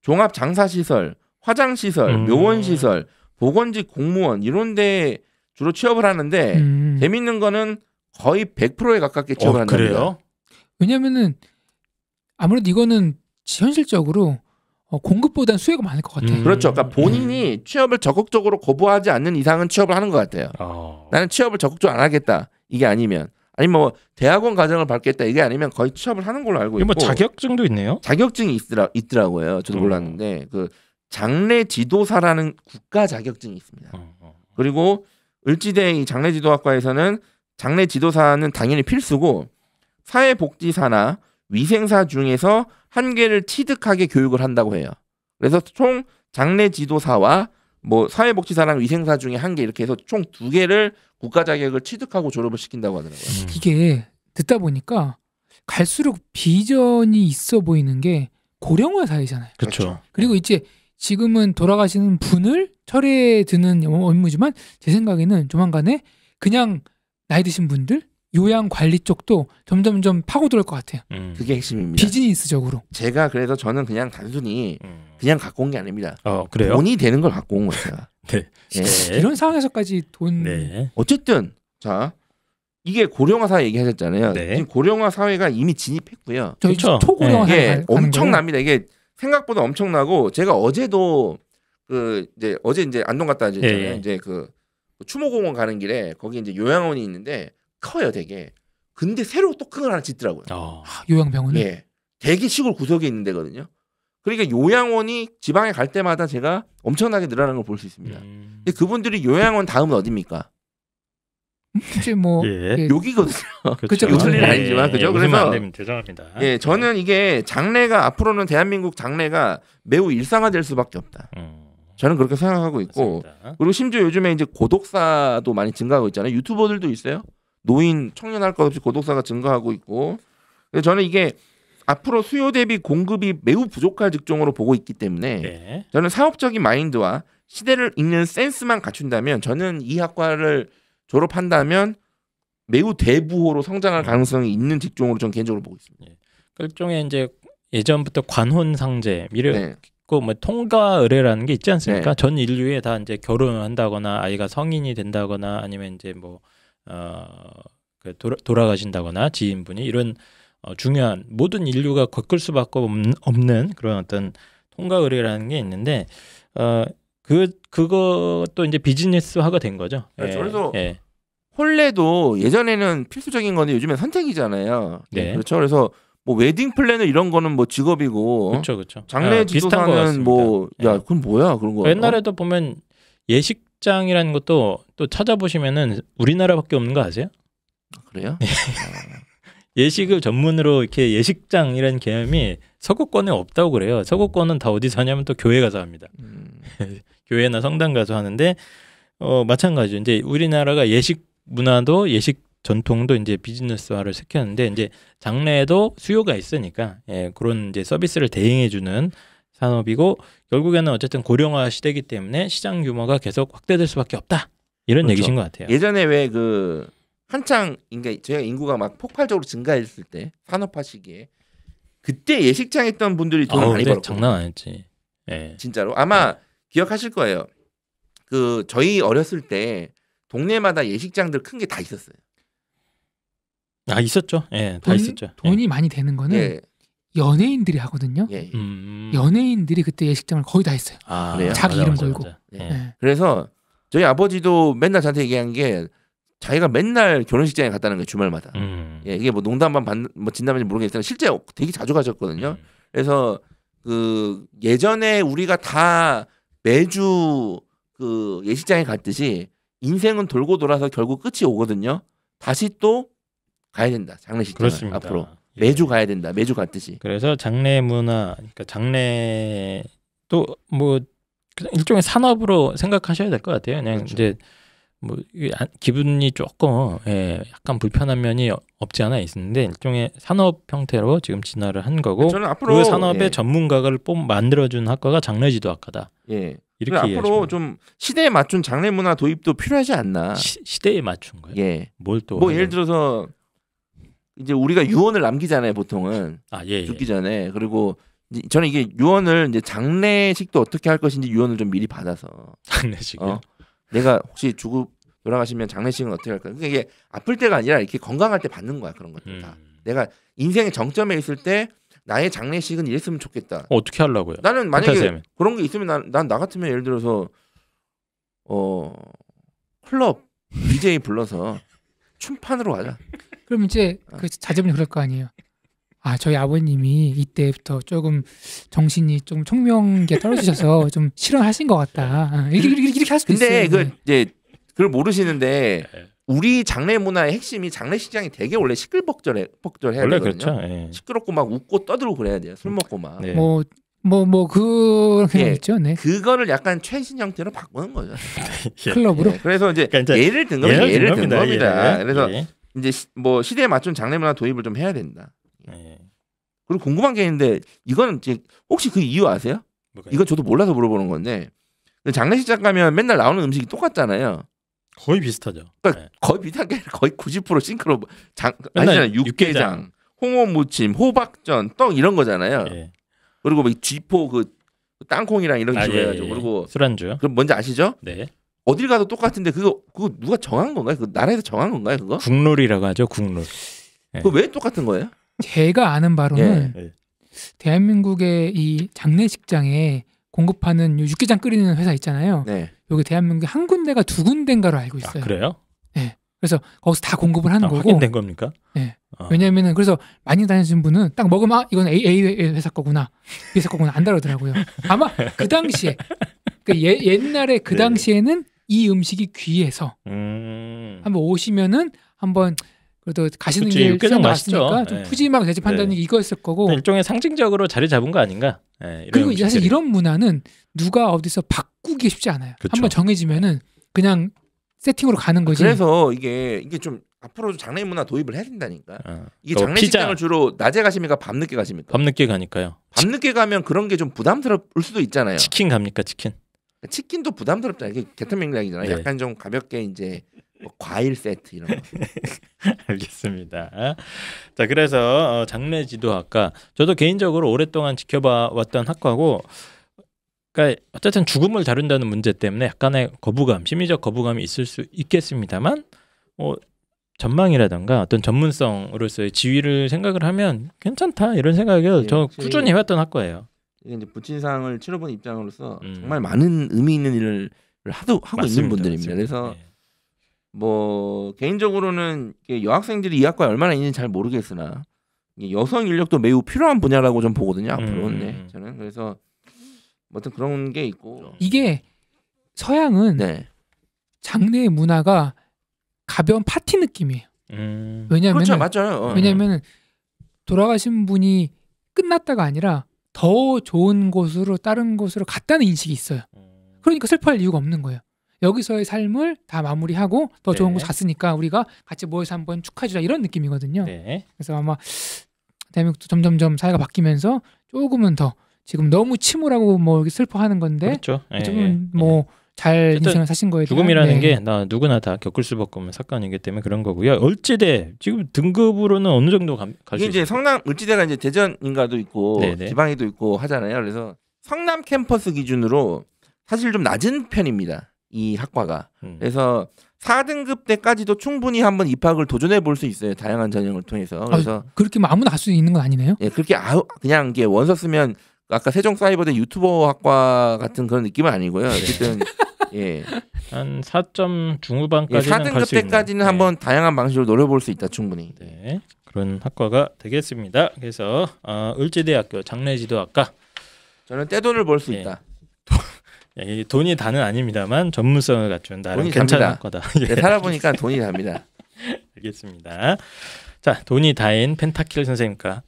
종합 장사시설, 화장시설, 음. 묘원시설, 보건직 공무원 이런데 주로 취업을 하는데 음. 재밌는 거는 거의 100%에 가깝게 취업을 어, 한답니다. 그래요? 왜냐면은 아무래도 이거는 현실적으로 어, 공급보다는 수요가 많을 것 같아요. 음. 그렇죠. 그러니까 본인이 취업을 적극적으로 거부하지 않는 이상은 취업을 하는 것 같아요. 어. 나는 취업을 적극적으로 안 하겠다. 이게 아니면 아니면 뭐 대학원 과정을 밟겠다 이게 아니면 거의 취업을 하는 걸로 알고 이거 있고 뭐 자격증도 있네요. 자격증이 있더라 있더라고요. 저도 음. 몰랐는데 그 장례 지도사라는 국가 자격증이 있습니다. 어, 어. 그리고 을지대 이 장례 지도학과에서는 장례 지도사는 당연히 필수고 사회복지사나 위생사 중에서 한 개를 취득하게 교육을 한다고 해요. 그래서 총 장례 지도사와 뭐 사회복지사랑 위생사 중에 한 개 이렇게 해서 총 두 개를 국가 자격을 취득하고 졸업을 시킨다고 하더라고요. 음. 이게 듣다 보니까 갈수록 비전이 있어 보이는 게 고령화 사회잖아요. 그렇죠. 그리고 이제 지금은 돌아가시는 분을 철회에 드는 업무지만 제 생각에는 조만간에 그냥 나이 드신 분들 요양 관리 쪽도 점점점 파고들 것 같아요. 음. 그게 핵심입니다. 비즈니스적으로. 제가 그래서 저는 그냥 단순히 음. 그냥 갖고 온 게 아닙니다. 어 그래요? 돈이 되는 걸 갖고 온 거예요. 네. 예. 네. 이런 상황에서까지 돈 네. 어쨌든 자 이게 고령화 사회 얘기하셨잖아요. 네. 지금 고령화 사회가 이미 진입했고요. 저희 그쵸. 초고령화 네. 사회 이게 가는 거예요. 엄청납니다. 이게 생각보다 엄청나고 제가 어제도 그 이제 어제 이제 안동 갔다 이제 예. 예. 이제 그 추모공원 가는 길에 거기 이제 요양원이 있는데 커요, 되게. 근데 새로 또 큰 걸 하나 짓더라고요. 어. 아, 요양병원은 예. 되게 시골 구석에 있는 데거든요. 그러니까 요양원이 지방에 갈 때마다 제가 엄청나게 늘어나는 걸 볼 수 있습니다. 음. 근데 그분들이 요양원 다음은 어디입니까? 이제 뭐 예. 예, 여기거든요. 그쵸, 웃을 일은 예, 아니지만 그죠? 그래서 죄송합니다. 예, 저는 이게 장래가 앞으로는 대한민국 장래가 매우 일상화될 수밖에 없다. 음. 저는 그렇게 생각하고 있고 맞습니다. 그리고 심지어 요즘에 이제 고독사도 많이 증가하고 있잖아요. 유튜버들도 있어요. 노인 청년 할 것 없이 고독사가 증가하고 있고 그래서 저는 이게 앞으로 수요 대비 공급이 매우 부족할 직종으로 보고 있기 때문에 예. 저는 사업적인 마인드와 시대를 읽는 센스만 갖춘다면 저는 이 학과를 졸업한다면 매우 대부호로 성장할 가능성이 있는 직종으로 저는 개인적으로 보고 있습니다. 그 일종의 이제 예전부터 관혼 상제 이래 네. 그뭐 통과 의례라는 게 있지 않습니까? 네. 전 인류에 다 이제 결혼을 한다거나 아이가 성인이 된다거나 아니면 이제 뭐 어, 그 돌아, 돌아가신다거나 지인분이 이런 어, 중요한 모든 인류가 겪을 수밖에 없는, 없는 그런 어떤 통과 의례라는 게 있는데 어, 그 그것도 이제 비즈니스화가 된 거죠. 그렇죠. 그래서 예. 혼례도 예전에는 필수적인 건데 요즘엔 선택이잖아요. 네. 그렇죠. 그래서 뭐 웨딩 플래너 이런 거는 뭐 직업이고 그렇죠, 그렇죠. 장례 아, 지도사는 같습니다. 뭐야 예. 그건 뭐야 그런 거. 옛날에도 보면 예식장이라는 것도 또 찾아보시면은 우리나라밖에 없는 거 아세요? 어? 그래요? 예식을 전문으로 이렇게 예식장이라는 개념이 서구권에 없다고 그래요. 서구권은 다 어디서 하냐면 또 교회 가서 합니다. 음, 교회나 성당 가서 하는데 어 마찬가지죠. 이제 우리나라가 예식 문화도 예식 전통도 이제 비즈니스화를 시켰는데 이제 장래에도 수요가 있으니까 예, 그런 이제 서비스를 대행해 주는 산업이고 결국에는 어쨌든 고령화 시대이기 때문에 시장 규모가 계속 확대될 수밖에 없다. 이런 그렇죠. 얘기신 것 같아요. 예전에 왜 그 한창 그러니까 저희가 인구가 막 폭발적으로 증가했을 때 산업화 시기에 그때 예식장 했던 분들이 돈을 아우, 많이 근데 벌었고 장난 아니었지. 예. 진짜로 아마 기억하실 거예요. 그 저희 어렸을 때 동네마다 예식장들 큰 게 다 있었어요. 아 있었죠. 예, 다 돈- 있었죠. 돈이 많이 되는 거는 예, 연예인들이 하거든요. 예. 예. 음. 연예인들이 그때 예식장을 거의 다 했어요. 아, 그래요? 자기 맞아, 이름 맞아, 걸고. 맞아. 예. 예. 네. 그래서 저희 아버지도 맨날 저한테 얘기한 게 자기가 맨날 결혼식장에 갔다는 거예요 주말마다. 음. 예, 이게 뭐 농담만 받, 뭐 진담인지 모르겠지만 실제 되게 자주 가셨거든요. 음. 그래서 그 예전에 우리가 다 매주 그 예식장에 갔듯이 인생은 돌고 돌아서 결국 끝이 오거든요. 다시 또 가야 된다. 장례식장 그렇습니다. 앞으로 예. 매주 가야 된다. 매주 갔듯이. 그래서 장례 문화, 그러니까 장례 또뭐 일종의 산업으로 생각하셔야 될 것 같아요. 그냥 그렇죠. 이제 뭐 기분이 조금 예, 약간 불편한 면이 없지 않아 있는데 일종의 산업 형태로 지금 진화를 한 거고 저는 앞으로 그 산업의 예, 전문가를 뽑 만들어준 학과가 장례지도 학과다. 예. 이렇게 앞으로 좀 시대에 맞춘 장례 문화 도입도 필요하지 않나. 시, 시대에 맞춘 거예요. 예. 뭘 또? 뭐 예를 들어서 이제 우리가 유언을 남기잖아요, 보통은. 아 예. 예. 죽기 전에. 그리고 저는 이게 유언을 이제 장례식도 어떻게 할 것인지 유언을 좀 미리 받아서 장례식. 어? 내가 혹시 죽고 돌아가시면 장례식은 어떻게 할까? 그러니까 이게 아플 때가 아니라 이렇게 건강할 때 받는 거야 그런 것들 다. 음. 내가 인생의 정점에 있을 때 나의 장례식은 이랬으면 좋겠다. 어 떻게 하려고요? 나는 만약에 판타지하면. 그런 게 있으면 난나 같으면 예를 들어서 어 클럽 DJ 불러서 춤판으로 가자. 그럼 이제 그 자제분이 그럴 거 아니에요. 아 저희 아버님이 이때부터 조금 정신이 좀 총명기가 떨어지셔서 좀 실현하신 것 같다. 아, 이렇게 이렇게, 이렇게 할 수도 근데 있어요. 그 이제 그걸 모르시는데 네. 우리 장례 문화의 핵심이 장례식장이 되게 원래 시끌벅절해 벅절해야 원래 되거든요. 그렇죠. 예. 시끄럽고 막 웃고 떠들고 그래야 돼요. 술 먹고 막. 네. 뭐 뭐 뭐 그런 예. 있죠. 네. 그거를 약간 최신 형태로 바꾸는 거죠. 예. 클럽으로. 예, 그래서 이제 그러니까 예를 든 겁니다. 예를 든 겁니다. 예. 그래서 예. 이제 시- 뭐 시대에 맞춘 장례 문화 도입을 좀 해야 된다. 예. 그리고 궁금한 게 있는데 이거는 이제 혹시 그 이유 아세요? 뭐가 이건 저도 몰라서 물어보는 건데 그 장례식장 가면 맨날 나오는 음식이 똑같잖아요. 거의 비슷하죠. 그러니까 예. 거의 비슷한 게 거의 90% 싱크로 장 맨날 아시잖아요. 육개장. 홍어 무침, 호박전, 떡 이런 거잖아요. 예. 그리고 뭐 쥐포 그 땅콩이랑 이런 아, 식으로 예, 해가지고 예. 그리고 술안주. 그럼 뭔지 아시죠? 네. 어딜 가도 똑같은데 그거 그거 누가 정한 건가요? 그 나라에서 정한 건가요? 그거? 국룰이라고 하죠. 국룰. 예. 그거 왜 똑같은 거예요? 제가 아는 바로는 예. 대한민국의 이 장례식장에 공급하는 요 육개장 끓이는 회사 있잖아요. 네. 여기 대한민국에 한 군데가 두 군데인가로 알고 아, 있어요. 그래요? 그래서 거기서 다 공급을 하는 아, 거고. 확인된 겁니까? 네. 어. 왜냐면은 그래서 많이 다니시는 분은 딱 먹으면 아 이건 A, A 회사 거구나 B 회사 거구나 안 다르더라고요. 아마 그 당시에 그 예, 옛날에 그 네. 당시에는 이 음식이 귀해서 음. 한번 오시면은 한번 그래도 가시는 그치, 길 육개장. 나왔으니까 좀 네. 푸짐하게 대접한다는 네. 게 이거였을 거고 일종의 상징적으로 자리 잡은 거 아닌가? 예, 이런 그리고 사실 음식들이. 이런 문화는 누가 어디서 바꾸기 쉽지 않아요. 그쵸. 한번 정해지면은 그냥 세팅으로 가는 거지. 그래서 이게 이게 좀 앞으로 장례 문화 도입을 해야 된다니까. 어. 이게 또 장례식장을 피자 주로 낮에 가십니까? 밤 늦게 가십니까? 밤늦게 가니까요. 밤 늦게 가면 그런 게 좀 부담스러울 수도 있잖아요. 치킨 갑니까 치킨? 치킨도 부담스럽잖아요. 이게 개탄 맥락이잖아요. 네. 약간 좀 가볍게 이제 뭐 과일 세트 이런 거. 알겠습니다. 자 그래서 어, 장례 지도학과 저도 개인적으로 오랫동안 지켜봐 왔던 학과고, 그러니까 어쨌든 죽음을 다룬다는 문제 때문에 약간의 거부감, 심리적 거부감이 있을 수 있겠습니다만, 뭐 전망이라던가 어떤 전문성으로서의 지위를 생각을 하면 괜찮다 이런 생각을 예, 저 꾸준히 해왔던 학과예요. 이게 이제 부친상을 치러본 입장으로서 음. 정말 많은 의미 있는 일을 하도 하고 있는 맞습니다. 분들입니다. 맞습니다. 그래서 예. 뭐 개인적으로는 여학생들이 이 학과에 얼마나 있는지 잘 모르겠으나 여성 인력도 매우 필요한 분야라고 좀 보거든요. 앞으로 음. 네, 저는 그래서 뭐 어떤 그런 게 있고 이게 서양은 네 장례 문화가 가벼운 파티 느낌이에요. 음. 왜냐하면 그렇죠 맞아요. 어. 왜냐하면 돌아가신 분이 끝났다가 아니라 더 좋은 곳으로 다른 곳으로 갔다는 인식이 있어요. 그러니까 슬퍼할 이유가 없는 거예요. 여기서의 삶을 다 마무리하고 더 좋은 네. 곳 갔으니까 우리가 같이 모여서 한번 축하해주자 이런 느낌이거든요. 네. 그래서 아마 대한민국도 점점점 사회가 바뀌면서 조금은 더 지금 너무 침울하고 뭐 슬퍼하는 건데 그렇죠. 예, 예. 조금 뭐잘 어쨌든 인생을 사신 거에 대한 죽음이라는 네. 게나 누구나 다 겪을 수밖에 없는 사건이기 때문에 그런 거고요. 얼찌대 지금 등급으로는 어느 정도 갈수 이게 이제 있어요? 성남 을지대가 이제 대전인가도 있고 네네. 지방에도 있고 하잖아요. 그래서 성남 캠퍼스 기준으로 사실 좀 낮은 편입니다. 이 학과가. 음. 그래서 4등급 때까지도 충분히 한번 입학을 도전해 볼 수 있어요. 다양한 전형을 통해서. 그래서 그렇게 뭐 아무나 갈수 있는 건 아니네요. 예, 그렇게 아우 그냥 이게 원서 쓰면 아까 세종 사이버대 유튜버 학과 같은 그런 느낌은 아니고요. 어쨌든 예, 한 4점 예 중후반까지는 4등급 갈수 있는. 때까지는 네. 한번 다양한 방식으로 노려볼 수 있다 충분히. 네. 그런 학과가 되겠습니다. 그래서 어, 을지대학교 장례지도학과 저는 떼돈을 벌수 예. 있다. 예, 이 돈이 다는 아닙니다만 전문성을 갖춘 나름 돈이 괜찮은 답니다. 학과다. 예, 네, 살아보니까 돈이 답니다. 알겠습니다. 자, 돈이 다인 펜타킬 선생님과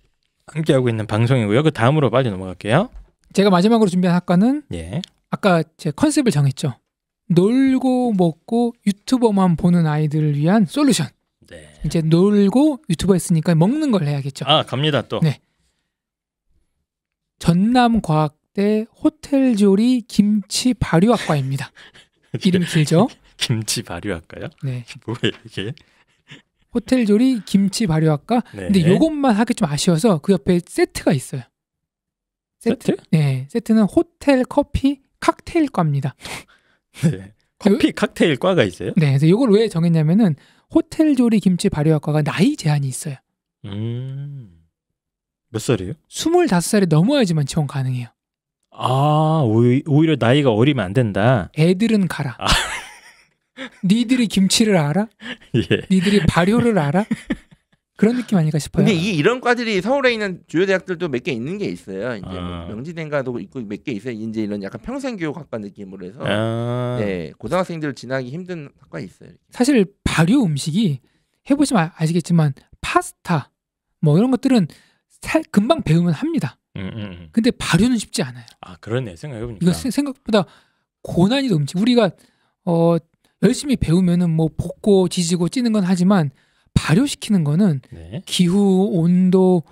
함께하고 있는 방송이고요. 그 다음으로 빨리 넘어갈게요. 제가 마지막으로 준비한 학과는 예. 아까 제 컨셉을 정했죠. 놀고 먹고 유튜버만 보는 아이들을 위한 솔루션. 네. 이제 놀고 유튜버 했으니까 먹는 걸 해야겠죠. 아, 갑니다 또. 네. 전남과학 대 호텔 조리 김치 발효학과입니다. 이름이 길죠? 김치 발효할까요? 네. 뭐예요 이게? 호텔 조리 김치 발효학과. 네. 근데 요것만 하기 좀 아쉬워서 그 옆에 세트가 있어요. 세트? 네, 세트는 호텔 커피 칵테일과입니다. 네. 커피 칵테일 과가 있어요? 네, 그래서 이걸 왜 정했냐면은 호텔 조리 김치 발효학과가 나이 제한이 있어요. 음. 몇 살이에요? 25살이 넘어야지만 지원 가능해요. 아, 오히- 오히려 나이가 어리면 안 된다. 애들은 가라. 아. 니들이 김치를 알아? 예. 니들이 발효를 알아? 그런 느낌 아닐까 싶어요. 근데 이 이런 과들이 서울에 있는 주요 대학들도 몇 개 있는 게 있어요. 이제 아. 뭐 명지대인가도 있고 몇 개 있어요. 이제 이런 약간 평생교육학과 느낌으로 해서 아, 네 고등학생들 지나기 힘든 학과 있어요. 사실 발효 음식이 해보시면 아- 아시겠지만 파스타 뭐 이런 것들은 살- 금방 배우면 합니다. 음, 음, 음. 근데 발효는 쉽지 않아요. 아 그러네 생각해보니까. 이거 세- 생각보다 고난이도 음식. 우리가 어 열심히 배우면은 뭐 볶고 지지고 찌는 건 하지만 발효시키는 거는 네. 기후, 온도,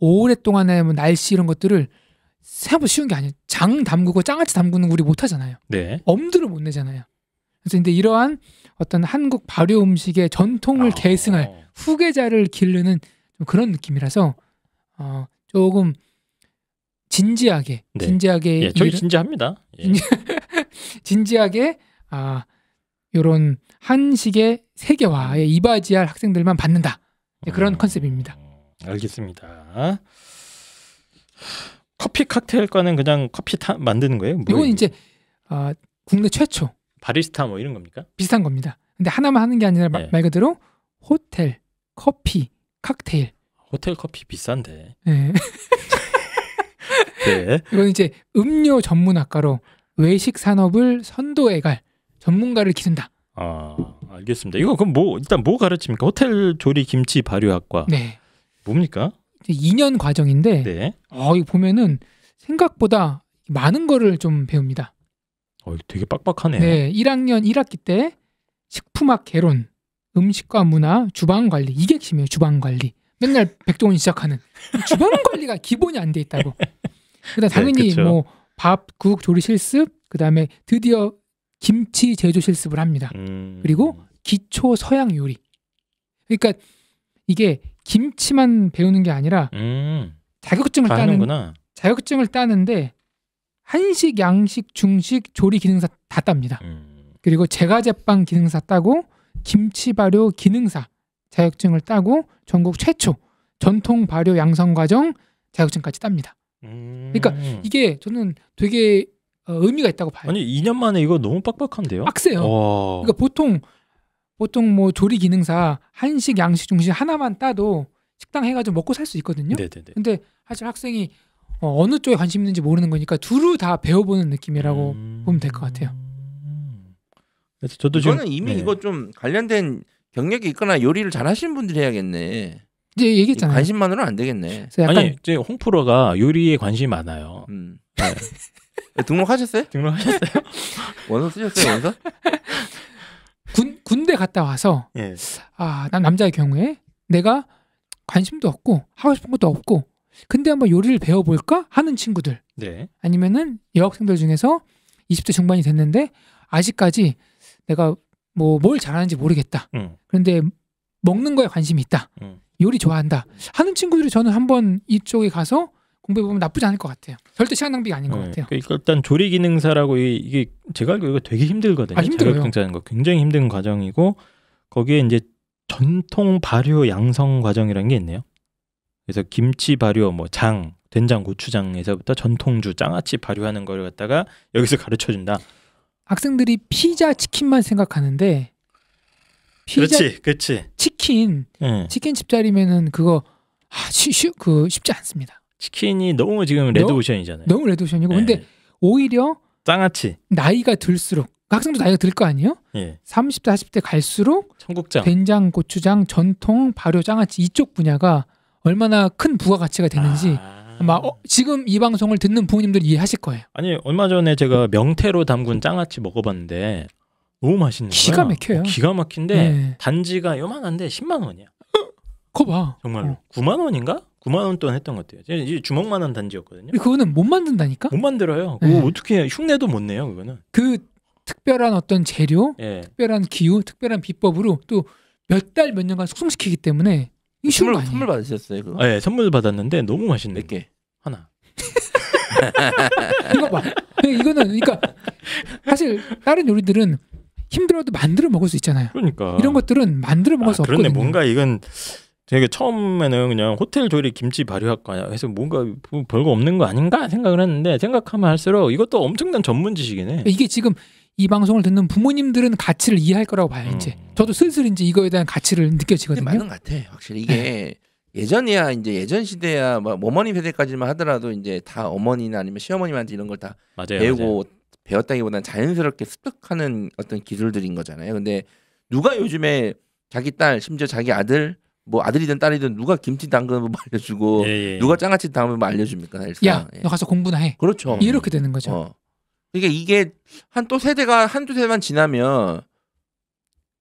오랫동안의 뭐 날씨 이런 것들을 생각보다 쉬운 게 아니에요. 장 담그고 장아찌 담그는 거 우리 못 하잖아요. 네. 엄두를 못 내잖아요. 그래서 근데 이러한 어떤 한국 발효 음식의 전통을 아, 계승할 후계자를 기르는 좀 그런 느낌이라서 어 조금 진지하게 네. 진지하게 예, 저희 일을- 진지합니다. 예. 진지- 진지하게 아 요런 한식의 세계화에 이바지할 학생들만 받는다 네, 그런 음, 컨셉입니다. 알겠습니다. 커피 칵테일과는 그냥 커피 타, 만드는 거예요? 뭐 이건 이게? 이제 아 국내 최초 바리스타 뭐 이런 겁니까? 비슷한 겁니다. 근데 하나만 하는 게 아니라 마- 네. 말 그대로 호텔, 커피, 칵테일. 호텔 커피 비싼데. 예. 네. 이건 이제 음료 전문 학과로 외식 산업을 선도해갈 전문가를 기른다. 아 알겠습니다. 이거 그럼 뭐 일단 뭐 가르칩니까? 호텔 조리 김치 발효학과 네. 뭡니까? 이제 2년 과정인데 네. 어, 이거 보면은 생각보다 많은 거를 좀 배웁니다. 어 되게 빡빡하네요. 네, 1학년 1학기 때 식품학 개론, 음식과 문화, 주방 관리 이게 핵심이에요. 주방 관리. 맨날 백종원 시작하는 주방 관리가 기본이 안 돼 있다고. 그다음 당연히 그쵸. 뭐 밥, 국 조리 실습, 그다음에 드디어 김치 제조 실습을 합니다. 음. 그리고 기초 서양 요리. 그러니까 이게 김치만 배우는 게 아니라 음. 자격증을 다 따는 하는구나. 자격증을 따는데 한식, 양식, 중식, 조리 기능사 다 땁니다. 음. 그리고 제과제빵 기능사 따고 김치 발효 기능사 자격증을 따고 전국 최초 전통 발효 양성 과정 자격증까지 땁니다. 음. 그러니까 이게 저는 되게 어, 의미가 있다고 봐요. 아니 2년 만에 이거 너무 빡빡한데요? 빡세요. 와. 그러니까 보통 보통 뭐 조리 기능사 한식, 양식, 중식 하나만 따도 식당 해가지고 먹고 살 수 있거든요. 네네네. 근데 사실 학생이 어, 느 쪽에 관심 있는지 모르는 거니까 두루 다 배워보는 느낌이라고 음. 보면 될 것 같아요. 그래서 저도 지금 이거는 이미 네. 이거 좀 관련된 경력이 있거나 요리를 잘 하시는 분들이 해야겠네. 이제 얘기했잖아요. 관심만으로는 안 되겠네. 약간 아니 이제 홍프로가 요리에 관심이 많아요. 음. 네. 등록하셨어요? 등록하셨어요? 원서 쓰셨어요? 원서? 군, 군대 갔다 와서 예. 아, 난 남자의 경우에 내가 관심도 없고 하고 싶은 것도 없고 근데 한번 요리를 배워볼까 하는 친구들 네. 아니면은 여학생들 중에서 20대 중반이 됐는데 아직까지 내가 뭐 뭘 잘하는지 모르겠다. 음. 그런데 먹는 거에 관심이 있다. 음. 요리 좋아한다. 하는 친구들이 저는 한번 이쪽에 가서 공부해 보면 나쁘지 않을 것 같아요. 절대 시간 낭비가 아닌 것 네. 같아요. 그러니까 일단 조리 기능사라고 이- 이게 제가 알기로 되게 힘들거든요. 아, 힘들어요. 자격증 따는 거 굉장히 힘든 과정이고 거기에 이제 전통 발효 양성 과정이라는 게 있네요. 그래서 김치 발효, 뭐 장, 된장, 고추장에서부터 전통주, 장아찌 발효하는 걸 갖다가 여기서 가르쳐 준다. 학생들이 피자 치킨만 생각하는데 피자 그렇지, 그렇지. 치킨 예. 치킨 집자리면은 그거 아, 쉬, 쉬, 그 쉽지 않습니다. 치킨이 너무 지금 레드오션이잖아요. 너무 레드오션이고 네. 근데 오히려 장아찌, 나이가 들수록 학생도 나이가 들 거 아니에요? 예, 30대 40대 갈수록 청국장. 된장, 고추장, 전통, 발효, 장아찌 이쪽 분야가 얼마나 큰 부가가치가 되는지 아. 아마 어, 지금 이 방송을 듣는 부모님들 이해하실 거예요. 아니 얼마 전에 제가 명태로 담근 장아찌 먹어봤는데 너무 맛있는 거야. 기가 막혀요. 어, 기가 막힌데 네. 단지가 요만한데 10만 원이야. 거 봐. 정말로. 어. 9만 원인가? 9만 원 동안 했던 것 같아요. 이제 주먹만한 단지였거든요. 그거는 못 만든다니까? 못 만들어요. 그거 네. 어떻게 흉내도 못 내요, 그거는. 그 특별한 어떤 재료, 예. 특별한 기후, 특별한 비법으로 또 몇 달 몇 년간 숙성시키기 때문에 이 선물. 선물 받으셨어요 그거? 아, 예, 선물 받았는데 너무 맛있는 몇 개? 하나. 이거 봐. 이거는 그러니까 사실 다른 요리들은 힘들어도 만들어 먹을 수 있잖아요. 그러니까. 이런 것들은 만들어 먹을 아, 수 그런데 없거든요. 뭔가 이건 되게 처음에는 그냥 호텔 조리 김치 발효학과 해서 뭔가 뭐 별거 없는 거 아닌가 생각을 했는데 생각하면 할수록 이것도 엄청난 전문 지식이네. 이게 지금 이 방송을 듣는 부모님들은 가치를 이해할 거라고 봐요. 음. 이제 저도 슬슬 이제 이거에 대한 가치를 느껴지거든요. 맞는 것 같아. 확실히 이게 예전이야 이제 예전 시대야 막 어머니 세대까지만 하더라도 이제 다 어머니나 아니면 시어머님한테 이런 걸 다. 배우고 맞아요. 배웠다기보다는 자연스럽게 습득하는 어떤 기술들인 거잖아요. 근데 누가 요즘에 자기 딸 심지어 자기 아들 뭐 아들이든 딸이든 누가 김치 담그는 법 알려주고 예, 예. 누가 장아찌 담그는 법 알려줍니까 사실상. 야, 예. 너 가서 공부나 해. 그렇죠. 이렇게 되는 거죠. 어. 그러니까 이게 한 또 세대가 한두 세만 지나면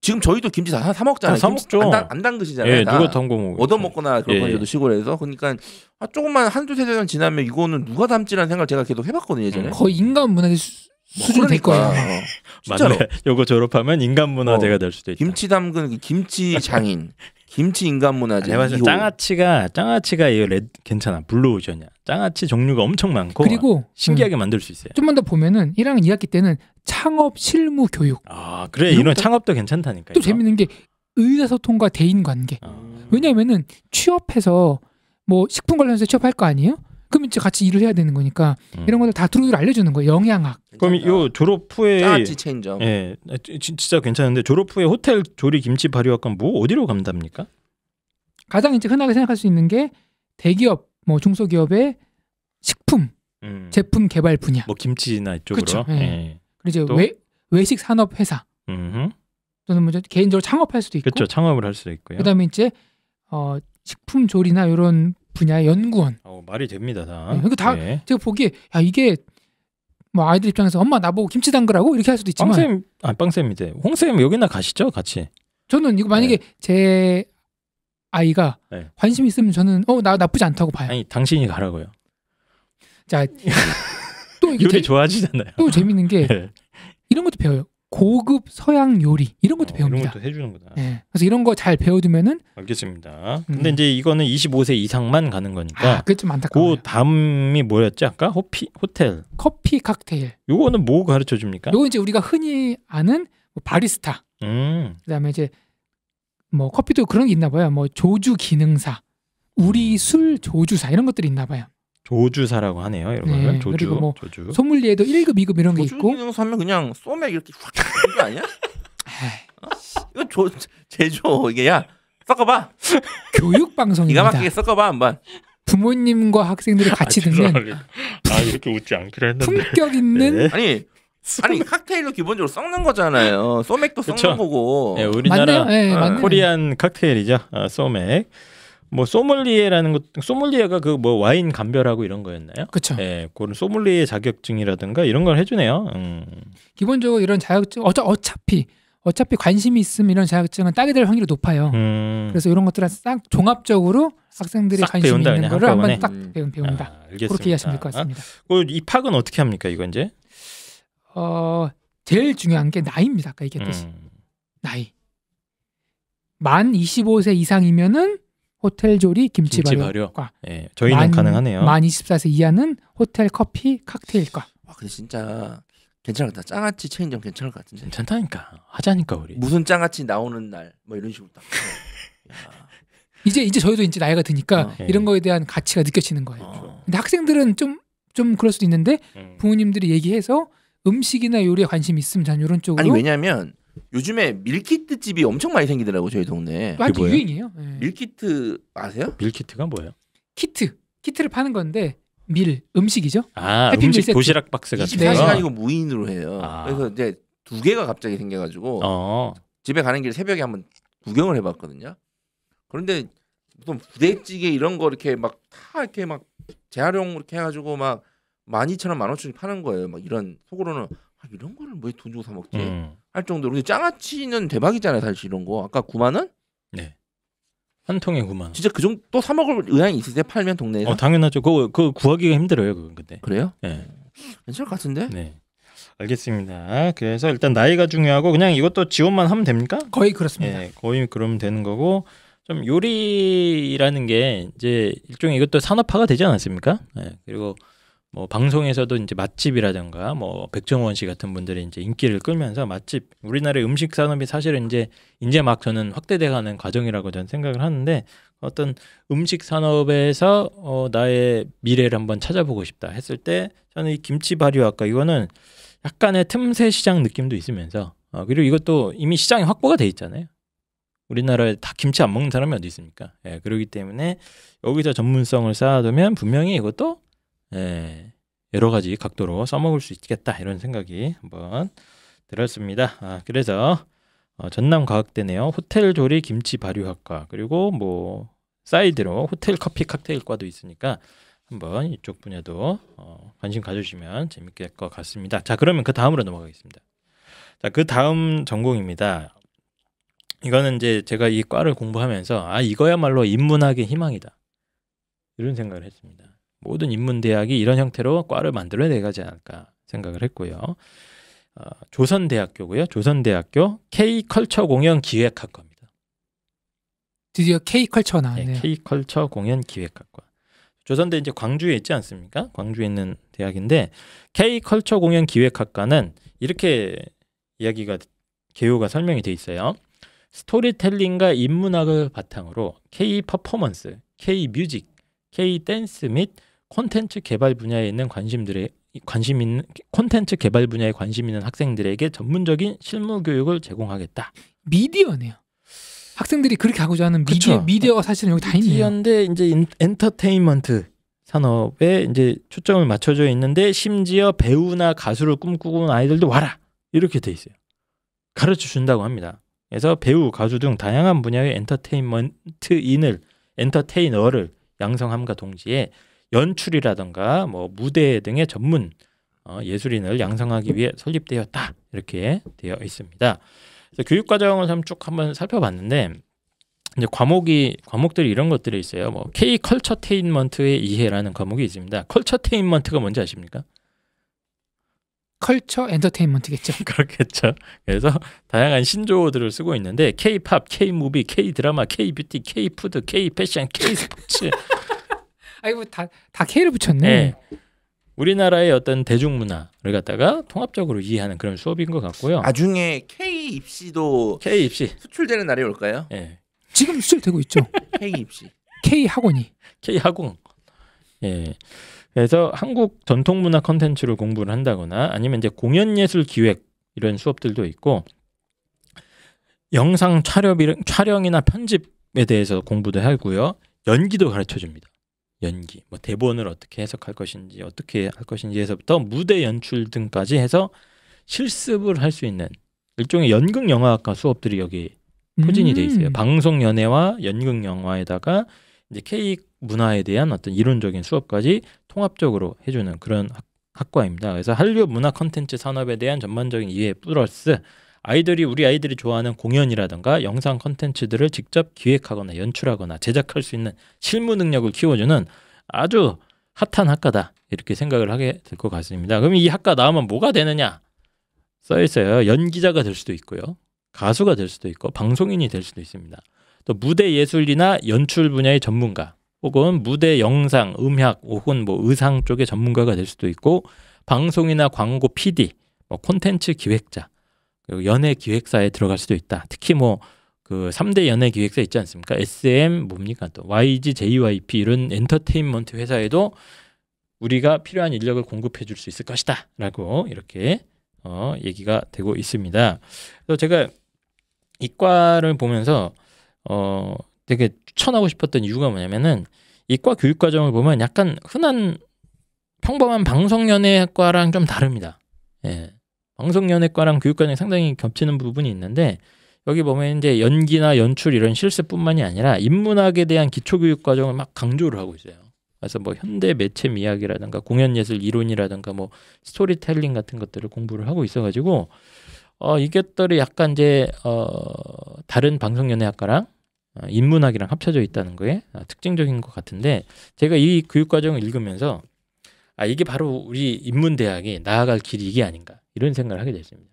지금 저희도 김치 다 사 먹잖아요. 다사 먹죠. 안, 담- 안 담그시잖아요. 예, 다. 누가 담궈 먹어? 얻어 먹거나 그런 예, 건 예. 저도 시골에서 그러니까 아, 조금만 한두 세대만 지나면 이거는 누가 담지라는 생각을 제가 계속 해봤거든요 예전에. 음. 거의 인간 문화의 수, 뭐 수준이 될 그러니까. 거예요. 어. 진짜로 맞네. 요거 졸업하면 인간 문화재가 어. 될 수도 있다. 김치 담근 그 김치 장인, 김치 인간 문화재. 내가 봤을 때 이호. 장아찌가 장아찌가 이 레드 괜찮아 블루오션이야. 장아찌 종류가 엄청 많고 그리고 신기하게 만들 수 있어요. 음, 좀만 더 보면은 1학년 2학기 때는 창업 실무 교육. 아 그래 이런 창업도 괜찮다니까. 또 재밌는 게 의사소통과 대인 관계. 아. 왜냐면은 취업해서 뭐 식품 관련해서 취업할 거 아니에요? 그럼 이제 같이 일을 해야 되는 거니까 음. 이런 것들 다 두루두루 알려주는 거예요. 영양학. 그럼 요 졸업 후에 장아찌 체인점. 예 지- 진짜 괜찮은데 졸업 후에 호텔 조리 김치 발효학과 뭐 어디로 간답니까? 가장 이제 흔하게 생각할 수 있는 게 대기업, 뭐 중소기업의 식품 음. 제품 개발 분야. 뭐 김치나 이쪽으로. 그쵸, 예. 예. 그리고 이제 또? 외, 외식 산업 회사 음. 또는 뭐 개인적으로 창업할 수도 있고. 그렇죠. 창업을 할 수도 있고요. 그다음에 이제 어, 식품 조리나 이런 분야의 연구원. 어, 말이 됩니다 다. 네, 그거 다- 예. 제가 보기에 야 이게 뭐 아이들 입장에서 엄마 나보고 김치 담그라고 이렇게 할 수도 있지만 빵쌤 아 빵쌤이대. 홍쌤 여기나 가시죠 같이. 저는 이거 만약에 제 아이가 네. 관심 있으면 저는 어 나 나쁘지 않다고 봐요. 아니 당신이 가라고요. 자, 또 이게 요리 재, 좋아하시잖아요. 또 재밌는 게 예. 이런 것도 배워요. 고급 서양 요리 이런 것도 어, 배웁니다. 이런 것도 해주는 거다. 예. 그래서 이런 거 잘 배워두면은 알겠습니다. 음. 근데 이제 이거는 25세 이상만 가는 거니까. 아, 그게 좀 안타까워요. 그 다음이 뭐였지 아까 호피 호텔. 커피 칵테일. 요거는 뭐 가르쳐 줍니까? 요거 이제 우리가 흔히 아는 뭐 바리스타. 음. 그다음에 이제 뭐 커피도 그런 게 있나 봐요. 뭐 조주 기능사, 우리 술 조주사 이런 것들이 있나 봐요. 조주사라고 하네요. 이런 네, 조주. 그리고 뭐 조주. 소믈리에도 1급, 2급 이런 게 있고. 조주기능 사면 그냥 소맥 이렇게 확 이런 거 아니야? 아이, 이거 조 제조 이게 야 섞어봐. 교육 기가 방송입니다. 막히게 섞어봐 한번. 부모님과 학생들이 같이 듣는 아 이렇게 웃지 않기로 했는데. 품격 있는 네. 아니 아니 칵테일로 기본적으로 섞는 거잖아요. 소맥도 섞는 그쵸. 거고. 네, 우리나라 맞네요. 네, 아. 코리안 칵테일이죠. 아, 소맥. 뭐 소믈리에라는 것 소믈리에가 그 뭐 와인 감별하고 이런 거였나요? 그렇죠. 예, 그런 소믈리에 자격증이라든가 이런 걸 해주네요. 음. 기본적으로 이런 자격증 어차, 어차피 어차피 관심이 있으면 이런 자격증은 따게 될 확률이 높아요. 음. 그래서 이런 것들은 싹 종합적으로 학생들이 싹 관심 있는 거를 한번. 딱 음. 배운, 배운다. 아. 그렇게 이해하시면 될 것 같습니다. 그이 팍은 어떻게 합니까 이거 이제? 어, 제일 중요한 게 나이입니다. 아까 얘기했듯이 음. 나이. 만 25세 이상이면은 호텔 조리 김치 김치 발효 과. 예, 저희는 만- 가능하네요. 만 24세 이하는 호텔 커피 칵테일과. 와 근데 진짜 괜찮을 것 같다. 장아찌 체인점 괜찮을 것 같은데. 괜찮다니까 하자니까 우리. 무슨 장아찌 나오는 날 뭐 이런 식으로 딱. 야. 이제 이제 저희도 이제 나이가 드니까 어. 이런 거에 대한 가치가 느껴지는 거예요. 어. 근데 학생들은 좀좀 그럴 수도 있는데 음. 부모님들이 얘기해서 음식이나 요리에 관심 있으면 전 이런 쪽으로 아니 왜냐면 요즘에 밀키트 집이 엄청 많이 생기더라고 저희 동네에. 또 뭐예요? 유행이에요. 예. 밀키트 아세요? 밀키트가 뭐예요? 키트 키트를 파는 건데 밀 음식이죠. 아 음식 세트. 도시락 박스 같은 거. 24시간이고 무인으로 해요. 아. 그래서 이제 두 개가 갑자기 생겨가지고 어. 집에 가는 길 새벽에 한번 구경을 해봤거든요. 그런데 무슨 부대찌개 이런 거 이렇게 막 다 이렇게 막 재활용 이렇게 해가지고 막 만 이천 원, 만 오천 원 파는 거예요. 막 이런 속으로는 아, 이런 거를 왜 돈 주고 사 먹지? 음. 할 정도로 근데 장아찌는 대박이잖아요, 사실 이런 거. 아까 9만 원? 네. 한 통에 9만 원. 진짜 그 정도 또 사 먹을 의향이 있으세요? 팔면 동네에서? 어 당연하죠. 그거 그 구하기가 힘들어요. 그건 근데. 그래요? 네. 괜찮을 것 같은데? 네. 알겠습니다. 그래서 일단 나이가 중요하고 그냥 이것도 지원만 하면 됩니까? 거의 그렇습니다. 예, 거의 그러면 되는 거고 좀 요리라는 게 이제 일종의 이것도 산업화가 되지 않았습니까? 예, 그리고 뭐 방송에서도 이제 맛집이라든가 뭐 백종원 씨 같은 분들이 이제 인기를 끌면서 맛집 우리나라의 음식 산업이 사실은 이제 이제 막 저는 확대돼가는 과정이라고 저는 생각을 하는데 어떤 음식 산업에서 어 나의 미래를 한번 찾아보고 싶다 했을 때 저는 이 김치 발효 아까 이거는 약간의 틈새 시장 느낌도 있으면서 어, 그리고 이것도 이미 시장이 확보가 돼 있잖아요. 우리나라에 다 김치 안 먹는 사람이 어디 있습니까? 예, 그렇기 때문에 여기서 전문성을 쌓아두면 분명히 이것도 예, 여러 가지 각도로 써먹을 수 있겠다 이런 생각이 한번 들었습니다. 아, 그래서 어, 전남 과학대네요. 호텔 조리 김치 발효학과 그리고 뭐 사이드로 호텔 커피 칵테일과도 있으니까 한번 이쪽 분야도 어, 관심 가져주시면 재밌게 할 것 같습니다. 자 그러면 그 다음으로 넘어가겠습니다. 자그 다음 전공입니다. 이거는 이제 제가 이 과를 공부하면서 아 이거야말로 인문학의 희망이다 이런 생각을 했습니다. 모든 인문 대학이 이런 형태로 과를 만들어야 되지 않을까 생각을 했고요. 어, 조선대학교고요. 조선대학교 K 컬처 공연 기획학과입니다. 드디어 K 컬처가 네, 나왔네요. K 컬처 공연 기획학과. 조선대 이제 광주에 있지 않습니까? 광주에 있는 대학인데 K 컬처 공연 기획학과는 이렇게 이야기가 개요가 설명이 돼 있어요. 스토리텔링과 인문학을 바탕으로 K 퍼포먼스, K 뮤직, K 댄스 및 콘텐츠 개발 분야에 있는 관심들의 관심 있는 콘텐츠 개발 분야에 관심 있는 학생들에게 전문적인 실무 교육을 제공하겠다. 미디어네요. 학생들이 그렇게 하고자 하는 미디어. 미디어가 사실은 여기 다 있네요. 미디어인데 이제 인- 엔터테인먼트 산업에 이제 초점을 맞춰져 있는데 심지어 배우나 가수를 꿈꾸고 있는 아이들도 와라 이렇게 돼 있어요. 가르쳐 준다고 합니다. 그래서 배우, 가수 등 다양한 분야의 엔터테인먼트인을 엔터테이너를 양성함과 동시에 연출이라던가 뭐 무대 등의 전문 어, 예술인을 양성하기 위해 설립되었다 이렇게 되어 있습니다. 그래서 교육 과정을 한번 쭉 한번 살펴봤는데 이제 과목이 과목들이 이런 것들이 있어요. 뭐 K 컬처테인먼트의 이해라는 과목이 있습니다. 컬처테인먼트가 뭔지 아십니까? 컬처 엔터테인먼트겠죠. 그렇겠죠. 그래서 다양한 신조어들을 쓰고 있는데 K-팝, K-무비, K-드라마, K-뷰티, K-푸드, K-패션, K-스포츠. 아이고 다다 K를 붙였네. 네. 우리나라의 어떤 대중문화를 갖다가 통합적으로 이해하는 그런 수업인 것 같고요. 나중에 K 입시도 K 입시. 수출되는 날이 올까요? 예. 지금 수출되고 있죠. K 입시. K 학원이. K 학공. 예. 그래서 한국 전통문화 컨텐츠를 공부를 한다거나 아니면 이제 공연예술 기획 이런 수업들도 있고 영상 촬영 촬영이나 편집에 대해서 공부도 하고요. 연기도 가르쳐 줍니다. 연기. 뭐 대본을 어떻게 해석할 것인지 어떻게 할 것인지에서부터 무대 연출 등까지 해서 실습을 할 수 있는 일종의 연극 영화학과 수업들이 여기 포진이 돼 있어요. 음. 방송 연애와 연극 영화에다가 이제 K 문화에 대한 어떤 이론적인 수업까지 통합적으로 해주는 그런 학, 학과입니다. 그래서 한류 문화 컨텐츠 산업에 대한 전반적인 이해 플러스 아이들이 우리 아이들이 좋아하는 공연이라든가 영상 컨텐츠들을 직접 기획하거나 연출하거나 제작할 수 있는 실무 능력을 키워주는 아주 핫한 학과다 이렇게 생각을 하게 될 것 같습니다. 그럼 이 학과 나오면 뭐가 되느냐? 써 있어요. 연기자가 될 수도 있고요. 가수가 될 수도 있고 방송인이 될 수도 있습니다. 또 무대 예술이나 연출 분야의 전문가 혹은 무대 영상, 음향 혹은 뭐 의상 쪽의 전문가가 될 수도 있고 방송이나 광고 PD, 뭐 콘텐츠 기획자, 그리고 연예 기획사에 들어갈 수도 있다. 특히 뭐 그 3대 연예 기획사 있지 않습니까? SM 뭡니까? 또 YG, JYP 이런 엔터테인먼트 회사에도 우리가 필요한 인력을 공급해 줄 수 있을 것이다라고 이렇게 어, 얘기가 되고 있습니다. 그래서 제가 이과를 보면서 어, 되게 추천하고 싶었던 이유가 뭐냐면은 이과 교육 과정을 보면 약간 흔한 평범한 방송연예과랑 좀 다릅니다. 예. 방송연예과랑 교육 과정이 상당히 겹치는 부분이 있는데 여기 보면 이제 연기나 연출 이런 실습뿐만이 아니라 인문학에 대한 기초 교육 과정을 막 강조를 하고 있어요. 그래서 뭐 현대 매체 미학이라든가 공연 예술 이론이라든가 뭐 스토리텔링 같은 것들을 공부를 하고 있어가지고 어 이것들이 약간 이제 어 다른 방송연예학과랑 어, 인문학이랑 합쳐져 있다는 거에 어, 특징적인 것 같은데 제가 이 교육 과정을 읽으면서 아 이게 바로 우리 인문대학이 나아갈 길이 이게 아닌가 이런 생각을 하게 됐습니다.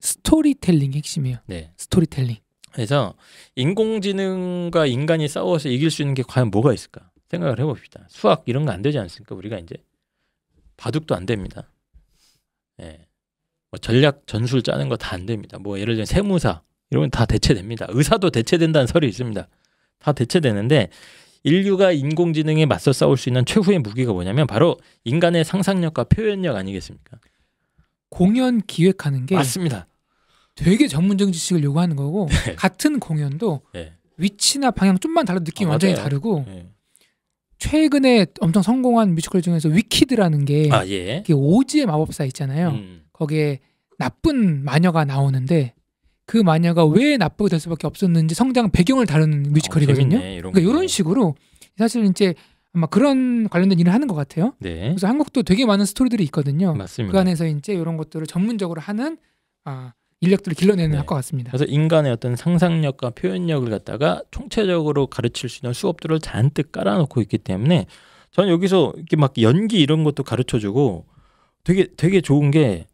스토리텔링 핵심이에요. 네. 스토리텔링. 그래서 인공지능과 인간이 싸워서 이길 수 있는 게 과연 뭐가 있을까 생각을 해봅시다. 수학 이런 거 안 되지 않습니까? 우리가 이제 바둑도 안 됩니다. 예. 뭐 전략 전술 짜는 거 다 안 됩니다. 뭐 예를 들면 세무사 이런 건 다 대체됩니다. 의사도 대체된다는 설이 있습니다. 다 대체되는데 인류가 인공지능에 맞서 싸울 수 있는 최후의 무기가 뭐냐면 바로 인간의 상상력과 표현력 아니겠습니까? 공연 기획하는 게 맞습니다. 되게 전문적인 지식을 요구하는 거고 네. 같은 공연도 예. 위치나 방향 좀만 달라도 느낌이 아, 완전히 맞아요. 다르고 예. 최근에 엄청 성공한 뮤지컬 중에서 위키드라는 게 아 예. 이게 오즈의 마법사 있잖아요. 음. 거기에 나쁜 마녀가 나오는데 그 마녀가 왜 나쁘게 될 수밖에 없었는지 성장 배경을 다루는 뮤지컬이거든요. 어, 재밌네, 이런 그러니까 거. 이런 식으로 사실 이제 아마 그런 관련된 일을 하는 것 같아요. 네. 그래서 한국도 되게 많은 스토리들이 있거든요. 맞습니다. 그 안에서 이제 이런 것들을 전문적으로 하는 아, 인력들을 길러내는 네. 학과 같습니다. 그래서 인간의 어떤 상상력과 표현력을 갖다가 총체적으로 가르칠 수 있는 수업들을 잔뜩 깔아놓고 있기 때문에 저는 여기서 이렇게 막 연기 이런 것도 가르쳐주고 되게 되게 좋은 게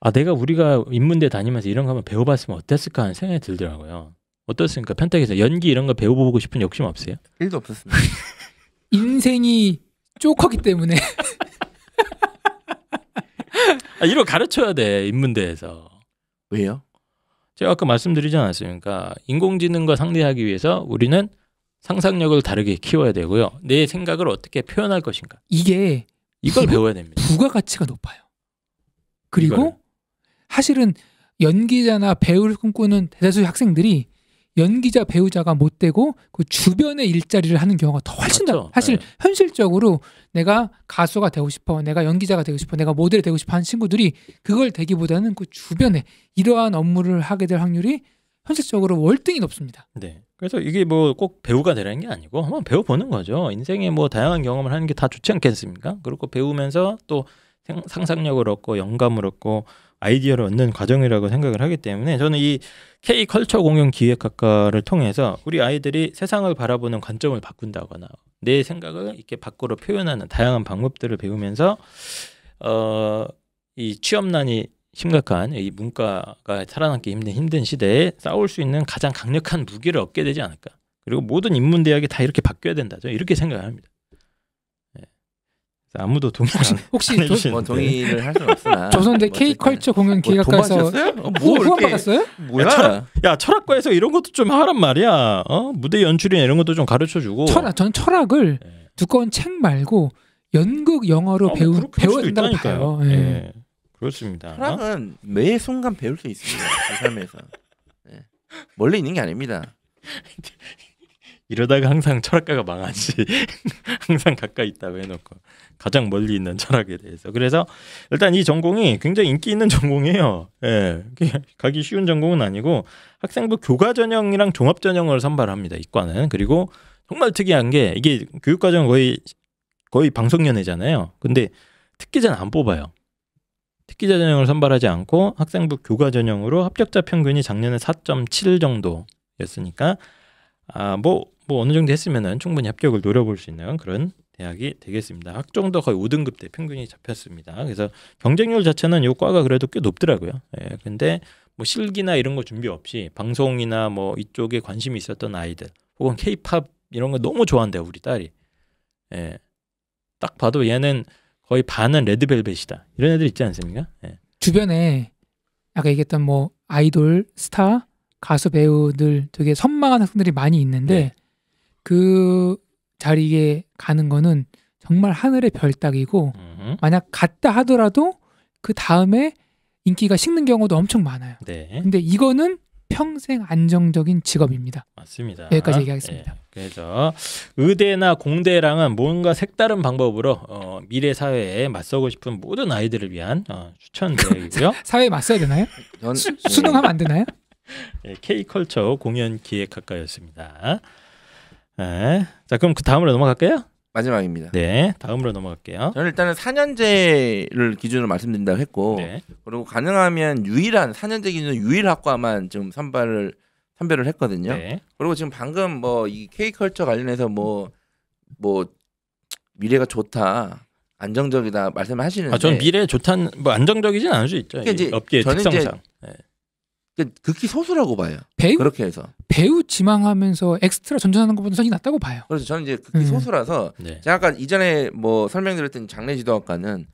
아 내가 우리가 인문대 다니면서 이런 거 한번 배워봤으면 어땠을까 하는 생각이 들더라고요. 어떻습니까? 편택에서 연기 이런 거 배워보고 싶은 욕심 없어요? 1도 없었습니다. 인생이 쪼커기 때문에 아, 거 가르쳐야 돼 인문대에서. 왜요? 제가 아까 말씀드리지 않았습니까? 인공지능과 상대하기 위해서 우리는 상상력을 다르게 키워야 되고요. 내 생각을 어떻게 표현할 것인가. 이게 이걸 그거- 배워야 됩니다. 부가가치가 높아요. 그리고 이거를. 사실은 연기자나 배우를 꿈꾸는 대다수의 학생들이 연기자 배우자가 못 되고 그 주변의 일자리를 하는 경우가 더 훨씬 더 맞죠. 사실 네. 현실적으로 내가 가수가 되고 싶어 내가 연기자가 되고 싶어 내가 모델이 되고 싶어 하는 친구들이 그걸 되기보다는 그 주변에 이러한 업무를 하게 될 확률이 현실적으로 월등히 높습니다. 네. 그래서 이게 뭐 꼭 배우가 되라는 게 아니고 한번 배워보는 거죠. 인생에 뭐 다양한 경험을 하는 게 다 좋지 않겠습니까? 그리고 배우면서 또 생- 상상력을 얻고 영감을 얻고 아이디어를 얻는 과정이라고 생각을 하기 때문에 저는 이 K 컬처 공연 기획학과를 통해서 우리 아이들이 세상을 바라보는 관점을 바꾼다거나 내 생각을 이렇게 밖으로 표현하는 다양한 방법들을 배우면서 어 이 취업난이 심각한 이 문과가 살아남기 힘든 힘든 시대에 싸울 수 있는 가장 강력한 무기를 얻게 되지 않을까. 그리고 모든 인문 대학이 다 이렇게 바뀌어야 된다. 저 이렇게 생각을 합니다. 아무도 동의 안, 혹시 안 도- 해주시는데. 뭐 동의를 할 수는 없으나. 조선대 뭐 K 어쨌든. 컬처 공연 뭐 기획학과에서 뭐 뭐 후원 받았어요? 뭐야? 철학- 야 철학과에서 이런 것도 좀 하란 말이야. 어? 무대 연출이나 이런 것도 좀 가르쳐주고. 철학 저는 철학을 네. 두꺼운 책 말고 연극 영어로 어, 뭐 배우 배워야 된다고 있다니까요. 봐요. 예. 네. 그렇습니다. 철학은 매 순간 배울 수 있습니다. 그 삶에서. 네. 멀리 있는 게 아닙니다. 이러다가 항상 철학가가 망하지. 항상 가까이 있다고 해놓고 가장 멀리 있는 철학에 대해서. 그래서 일단 이 전공이 굉장히 인기 있는 전공이에요. 예, 가기 쉬운 전공은 아니고 학생부 교과 전형이랑 종합 전형을 선발합니다. 이과는 그리고 정말 특이한 게 이게 교육과정 거의 거의 방송연회잖아요. 근데 특기자는 안 뽑아요. 특기자 전형을 선발하지 않고 학생부 교과 전형으로 합격자 평균이 작년에 4.7 정도였으니까 아뭐뭐 어느 정도 했으면은 충분히 합격을 노려볼 수 있는 그런 대학이 되겠습니다. 학종도 거의 5등급 대 평균이 잡혔습니다. 그래서 경쟁률 자체는 요 과가 그래도 꽤 높더라고요. 예. 근데 뭐 실기나 이런 거 준비 없이 방송이나 뭐 이쪽에 관심이 있었던 아이들 혹은 케이팝 이런 거 너무 좋아한대요, 우리 딸이. 예. 딱 봐도 얘는 거의 반은 레드벨벳이다. 이런 애들 있지 않습니까? 예. 주변에 아까 얘기했던 뭐 아이돌, 스타, 가수, 배우들 되게 선망한 학생들이 많이 있는데 네. 그 자리에 가는 거는 정말 하늘의 별 따기고 음흠. 만약 갔다 하더라도 그 다음에 인기가 식는 경우도 엄청 많아요. 네. 근데 이거는 평생 안정적인 직업입니다. 맞습니다. 여기까지 얘기하겠습니다. 예, 그래서 의대나 공대랑은 뭔가 색다른 방법으로 어, 미래 사회에 맞서고 싶은 모든 아이들을 위한 어, 추천 대학이고요. 사회에 맞서야 되나요? 전, 수, 네. 수능하면 안 되나요? 예, K컬처 공연 기획학과였습니다. 네. 자, 그럼 그 다음으로 넘어갈까요? 마지막입니다. 네, 다음으로 넘어갈게요. 저는 일단은 4년제를 기준으로 말씀드린다고 했고 네, 그리고 가능하면 유일한 4년제 기준 유일 학과만 지금 선발을 선별을 했거든요. 네, 그리고 지금 방금 뭐 이 K 컬처 관련해서 뭐뭐 미래가 좋다, 안정적이다 말씀하시는데 아, 전 미래 좋다는 뭐 안정적이진 않을 수 있죠. 그러니까 업계의 저는 이제 특성상. 네. 그 극히 소수라고 봐요. 배우 그렇게 해서 배우 지망하면서 엑스트라 전전하는 것보다 선이 낫다고 봐요. 그래서 저는 이제 극히 음. 소수라서 네. 제가 아까 이전에 뭐 설명드렸던 장례지도학과는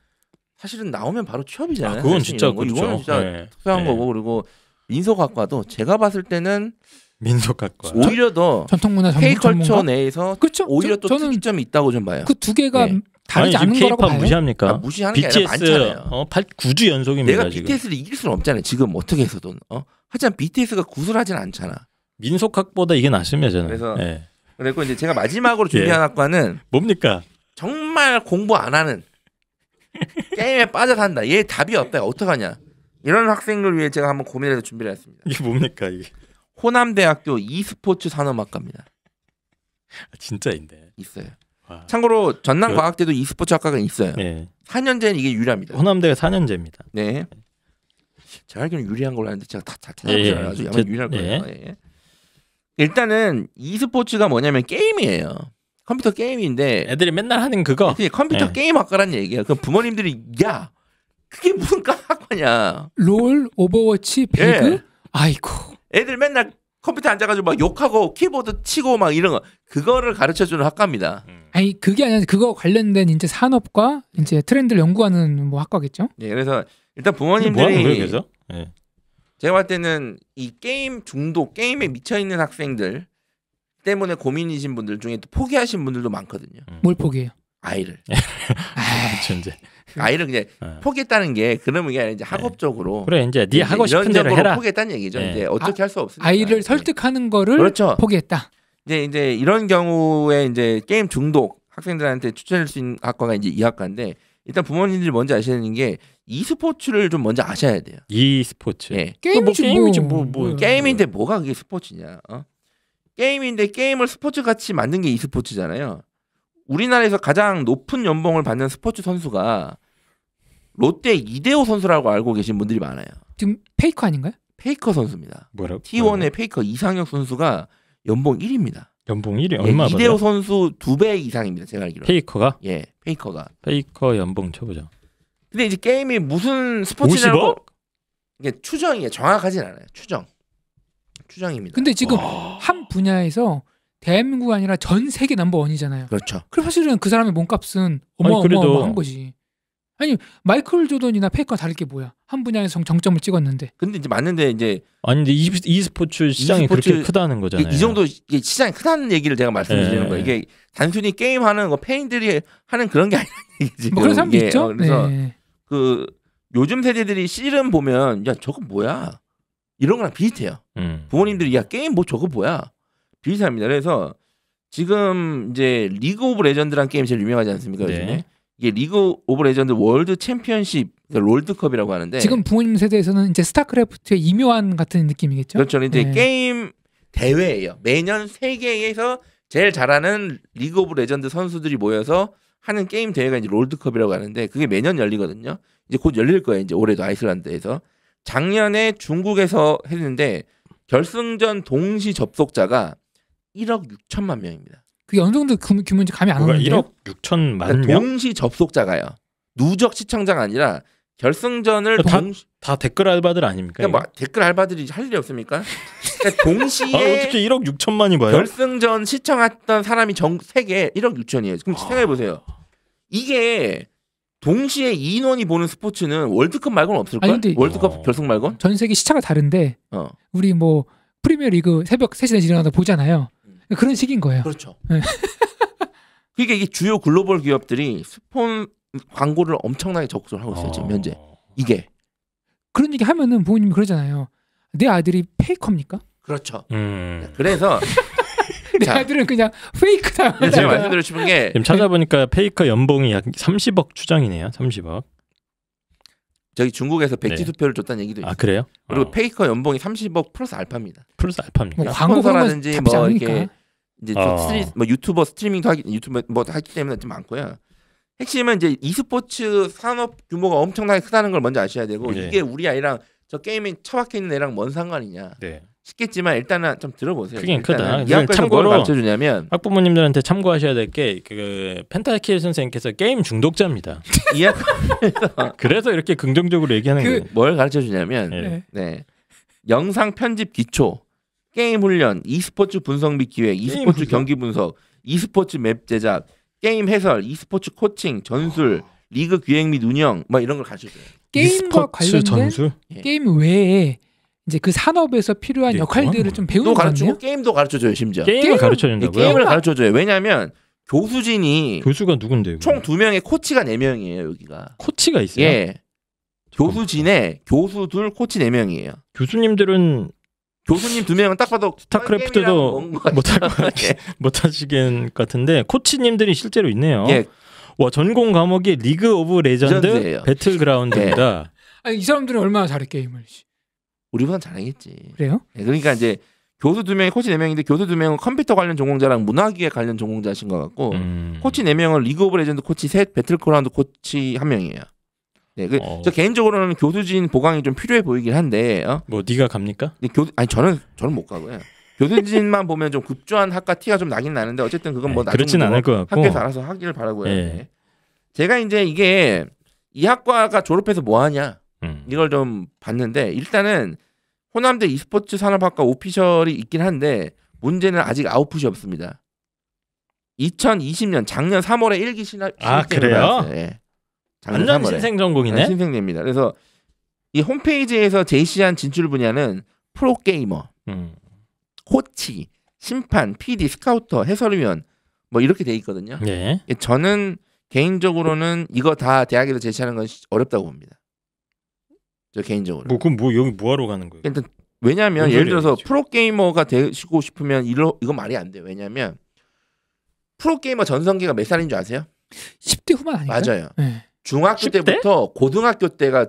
사실은 나오면 바로 취업이잖아요. 아, 그건 진짜 거. 그렇죠. 이거는 진짜 네. 특수한 네. 거고 그리고 민속학과도 제가 봤을 때는 민속학과. 오히려 더 전통문화 K 전문 컬처 전문가. 내에서 그렇죠. 오히려 저- 또 특이점이 있다고 좀 봐요. 그 두 개가 네. 다르지 아니, 지금 않은 거라고 봐요. 무시합니까? 아, 무시하는 게 아니라 BTS 많잖아요. 어, 8, 9주 연속입니다 내가 지금. BTS를 이길 수는 없잖아요. 지금 어떻게 해서든. 어? 하지만 BTS가 구슬하진 않잖아. 민속학보다 이게 낫습니다 저는. 그래서- 예. 그리고 이제 제가 마지막으로 준비한 학과는 뭡니까? 정말 공부 안 하는 게임에 빠져간다. 얘 답이 없다. 어떡하냐. 이런 학생을 위해 제가 한번 고민해서 준비를 했습니다. 이게 뭡니까 이게? 호남대학교 e스포츠 산업학과입니다. 진짜인데. 있어요. 와. 참고로 전남 그- 과학대도 e스포츠 학과가 있어요. 네. 4년제는 이게 유리합니다. 호남대가 4년제입니다. 네. 제가 알기로는 유리한 걸로 아는데 제가 다, 다 예, 예. 찾아보잖아요. 아주 아마 제- 유리할 거예요. 예. 일단은 e스포츠가 뭐냐면 게임이에요. 컴퓨터 게임인데 애들이 맨날 하는 그거. 컴퓨터 예. 게임 학과란 얘기예요. 그 부모님들이 야 그게 무슨 학과냐. 롤, 오버워치, 배그. 예. 아이고. 애들 맨날 컴퓨터 앉아가지고 막 욕하고 키보드 치고 막 이런 거 그거를 가르쳐주는 학과입니다. 아니 그게 아니라 그거 관련된 이제 산업과 이제 트렌드를 연구하는 뭐 학과겠죠. 예, 그래서 일단 뭐 부모님들이 거예요 그래서? 예. 제가 봤을 때는 이 게임 중독, 게임에 미쳐 있는 학생들 때문에 고민이신 분들 중에 또 포기하신 분들도 많거든요. 뭘 포기해요? 아이를 아, 그렇죠 이제. 아이를 그냥 어. 포기했다는 게 그러면 이게 아니라 이제 학업적으로 그래 이제 네 이제 하고 싶은 대로 해라. 포기했다는 얘기죠. 네. 이제 어떻게 할수 없으니까 아이를 네. 설득하는 거를 그렇죠. 포기했다. 이제 이제 이런 경우에 이제 게임 중독 학생들한테 추천할 수 있는 학과가 이제 이 학과인데 일단 부모님들이 먼저 되는 게 e스포츠를 좀 먼저 아셔야 돼요. e스포츠. 예. 게임이지 뭐 게임이지 뭐, 뭐. 게임인데 뭐가 그게 스포츠냐? 어? 게임인데 게임을 스포츠 같이 만든 게 e스포츠잖아요. 우리나라에서 가장 높은 연봉을 받는 스포츠 선수가 롯데 이대호 선수라고 알고 계신 분들이 많아요. 지금 페이커 아닌가요? 페이커 선수입니다. 뭐라고? T1의 페이커 이상혁 선수가 연봉 1위입니다. 연봉 1위 예, 얼마 받아요? 이대호 선수 두 배 이상입니다. 제가 알기로. 페이커가 예, 페이커가. 페이커 연봉 쳐보자. 근데 이제 게임이 무슨 스포츠냐고 50억? 이게 추정이에요. 정확하진 않아요. 추정. 추정입니다. 근데 지금 와. 한 분야에서 대한민국 아니라 전 세계 넘버 원이잖아요. 그렇죠. 그럼 사실은 그 사람의 몸값은 어마어마한 그래도- 거지. 아니 마이클 조던이나 페이커가 다를 게 뭐야? 한 분야에서 정- 정점을 찍었는데 근데 이제 맞는데 이제 아니 근데 이, e스포츠 시장이 e스포츠- 그렇게 크다는 이, 거잖아요. 이 정도 이게 시장이 크다는 얘기를 제가 말씀드리는 예. 거예요. 이게 단순히 게임 하는 거 페인들이 하는 그런 게 아니라 얘기지. 뭐 그런 사람도 있죠. 어, 그래서 네. 그 요즘 세대들이 씨름 보면 야 저거 뭐야 이런 거랑 비슷해요. 음. 부모님들이 야 게임 뭐 저거 뭐야 비슷합니다. 그래서 지금 이제 리그 오브 레전드라는 게임이 제일 유명하지 않습니까 네. 요즘에 이게 리그 오브 레전드 월드 챔피언십 그러니까 롤드컵이라고 하는데 지금 부모님 세대에서는 이제 스타크래프트의 임요환 같은 느낌이겠죠. 그렇죠. 이제 네. 게임 대회예요. 매년 세계에서 제일 잘하는 리그 오브 레전드 선수들이 모여서 하는 게임 대회가 이제 롤드컵이라고 하는데 그게 매년 열리거든요. 이제 곧 열릴 거예요. 이제 올해도 아이슬란드에서 작년에 중국에서 했는데 결승전 동시 접속자가 1억 6천만 명입니다. 그게 어느 정도 규- 규모인지 감이 안 오는데. 1억 6천만 그러니까 명? 동시 접속자가요. 누적 시청자가 아니라 결승전을 다- 동시 다 댓글 알바들 아닙니까? 그러니까 뭐 댓글 알바들이 할 일이 없습니까? 그러니까 동시에? 아, 어떻게 1억 6천만이 봐요? 결승전 시청했던 사람이 전 세계 1억 6천이에요. 그럼 생각해 보세요. 이게 동시에 인원이 보는 스포츠는 월드컵 말고는? 아니, 근데- 월드컵 어. 결승 말고는? 전 세계 시차가 다른데 어. 우리 뭐 프리미어 리그 새벽 3시 4시 일어나다 보잖아요. 그런 식인 거예요. 그렇죠. 네. 그러니까 이게 주요 글로벌 기업들이 스폰 광고를 엄청나게 적극적으로 하고 있어요. 지금 어. 현재. 이게. 그런 얘기 하면은 부모님이 그러잖아요. 내 아들이 페이커입니까? 그렇죠. 음. 그래서 내 자. 아들은 그냥 페이크다. 제가 말씀드리고 싶은 게 지금 찾아보니까 페이커 연봉이 약 30억 추정이네요. 30억. 저기 중국에서 백지 네. 투표를 줬다는 얘기도 있어요. 아 그래요? 그리고 어. 페이커 연봉이 30억 플러스 알파입니다. 플러스 알파입니까? 뭐 광고 그런 거 스폰서라든지 잡지 뭐. 이렇게 이제 좀 어. 스트리, 뭐 유튜버 스트리밍도 하기 유튜브 뭐 하기 때문에 좀 많고요. 핵심은 이제 e스포츠 산업 규모가 엄청나게 크다는 걸 먼저 아셔야 되고 네. 이게 우리 아이랑 저 게임에 처박혀 있는 애랑 뭔 상관이냐 네. 싶겠지만 일단은 좀 들어보세요. 크긴 크다. 참고로- 뭘 가르쳐 주냐면 학부모님들한테 참고하셔야 될 게 그 펜타킬 선생님께서 게임 중독자입니다. 그래서 이렇게 긍정적으로 얘기하는 그- 거예요. 뭘 가르쳐 주냐면 네. 네. 네. 영상 편집 기초, 게임 훈련, e스포츠 분석 및 기획, e스포츠 분석? 경기 분석, e스포츠 맵 제작, 게임 해설, e스포츠 코칭, 전술, 리그 기획 및 운영, 뭐 이런 걸 가르쳐 줘요. 게임과 관련된 전술? 게임 외에 이제 그 산업에서 필요한 네, 역할들을 그건 좀또 배우는 거 가르치고 같네요. 게임도 가르쳐 줘요, 심지어. 게임을 게임을- 가르쳐 이 준다고요? 게임을 게임을- 가르쳐 줘요. 왜냐하면 교수진이 교수가 누군데요? 총 두 명의 코치가 네 명이에요 여기가. 코치가 있어요. 예. 교수진에 교수 둘 코치 네 명이에요. 교수님들은 교수님 두 명은 딱 봐도 스타크래프트도 못할 것 같- 못하시겠 같은데 코치님들이 실제로 있네요. 예. 와 전공 과목이 리그 오브 레전드 레전드예요. 배틀그라운드입니다. 아니 이 사람들은 얼마나 잘해 게임을. 씨. 우리보다 잘하겠지. 그래요? 예, 그러니까 이제 교수 두 명이 코치 네 명인데 교수 두 명은 컴퓨터 관련 전공자랑 문화기획 관련 전공자신 것 같고 음. 코치 네 명은 리그 오브 레전드 코치 셋, 배틀그라운드 코치 한 명이에요. 네, 그, 어. 저 개인적으로는 교수진 보강이 좀 필요해 보이긴 한데, 어? 뭐 네가 갑니까? 근데 교, 아니 저는 저는 못 가고요. 교수진만 보면 좀 급조한 학과 티가 좀 나긴 나는데 어쨌든 그건 뭐 네, 그렇진 나중에 않을 것 같고. 학교에서 알아서 하기를 바라고요. 예. 네. 제가 이제 이게 이 학과가 졸업해서 뭐 하냐 음. 이걸 좀 봤는데 일단은 호남대 e스포츠 산업학과 오피셜이 있긴 한데 문제는 아직 아웃풋이 없습니다. 2020년 작년 3월에 1기 신학 아, 그래요? 받았어요. 예. 작년 완전 3월에. 신생 전공이네. 신생입니다. 그래서 이 홈페이지에서 제시한 진출 분야는 프로게이머, 음. 코치, 심판, PD, 스카우터, 해설위원 뭐 이렇게 돼 있거든요. 예. 예, 저는 개인적으로는 이거 다 대학에서 제시하는 건 시- 어렵다고 봅니다. 저 개인적으로. 뭐 그럼 뭐 여기 뭐 하러 가는 거예요? 일단 왜냐하면 뭔 예를 들어서 지금. 프로 게이머가 되시고 싶으면 이러, 이거 말이 안 돼요. 왜냐하면 프로 게이머 전성기가 몇 살인 줄 아세요? 10대 후반 아닌가요? 맞아요. 네. 중학교 10대? 때부터 고등학교 때가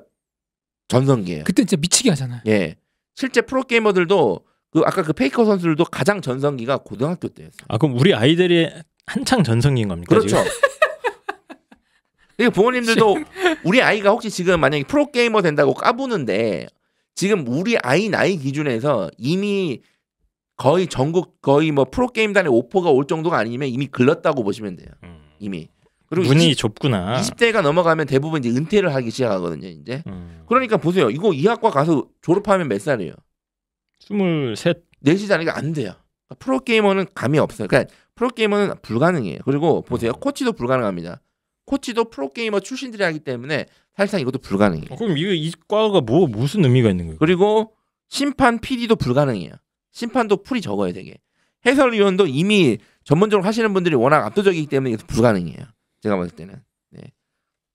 전성기예요. 그때 진짜 미치게 하잖아요. 예. 실제 프로 게이머들도 그 아까 그 페이커 선수들도 가장 전성기가 고등학교 때였어요. 아 그럼 우리 아이들이 한창 전성기인 겁니까? 그렇죠. 그러니까 부모님들도 우리 아이가 혹시 지금 만약에 프로 게이머 된다고 까부는데 지금 우리 아이 나이 기준에서 이미 거의 전국 거의 뭐 프로 게임단의 오퍼가 올 정도가 아니면 이미 글렀다고 보시면 돼요. 음. 이미. 그리고 문이 20, 좁구나. 20대가 넘어가면 대부분 이제 은퇴를 하기 시작하거든요, 이제. 음. 그러니까 보세요. 이거 이 학과 가서 졸업하면 몇 살이에요? 스물셋. 내시자니까 안 돼요. 그러니까 프로게이머는 감이 없어요. 그러니까 프로게이머는 불가능해요. 그리고 보세요. 코치도 불가능합니다. 코치도 프로게이머 출신들이 하기 때문에 사실상 이것도 불가능해요. 어, 그럼 이거 이 과가 뭐 무슨 의미가 있는 거예요? 그리고 심판 PD도 불가능해요. 심판도 풀이 적어야 되게. 해설위원도 이미 전문적으로 하시는 분들이 워낙 압도적이기 때문에 이것도 불가능해요. 제가 봤을 때는. 네.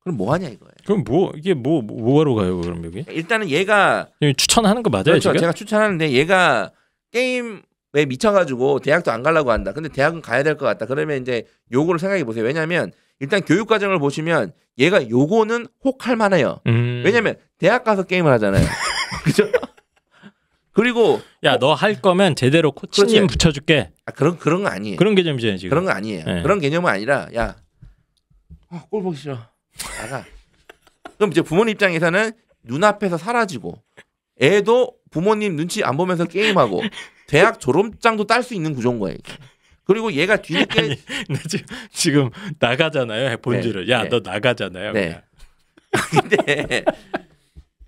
그럼 뭐 하냐 이거예요. 그럼 뭐 이게 뭐 뭐하러 가요? 그럼 여기 일단은 얘가 추천하는 거 맞아요 그렇죠. 지금? 제가 추천하는데 얘가 게임에 미쳐가지고 대학도 안 가려고 한다. 근데 대학은 가야 될 것 같다. 그러면 이제 요거를 생각해 보세요. 왜냐하면 일단 교육 과정을 보시면 얘가 요거는 혹할 만해요. 음. 왜냐면 대학 가서 게임을 하잖아요. 그죠? 그리고 야 너 할 거면 제대로 코치님 그렇지. 붙여줄게. 아, 그런 그런 거 아니에요. 그런 개념이잖아요 지금. 그런 거 아니에요. 네. 그런 개념은 아니라 야, 아, 꼴 보기 싫어. 나가. 그럼 이제 부모님 입장에서는 눈앞에서 사라지고 애도 부모님 눈치 안 보면서 게임하고 대학 졸업장도 딸 수 있는 구조인 거예요. 그리고 얘가 뒤늦게 아니, 나 지금 지금 나가잖아요 본질을. 네. 야 네. 너 나가잖아요. 네. 근데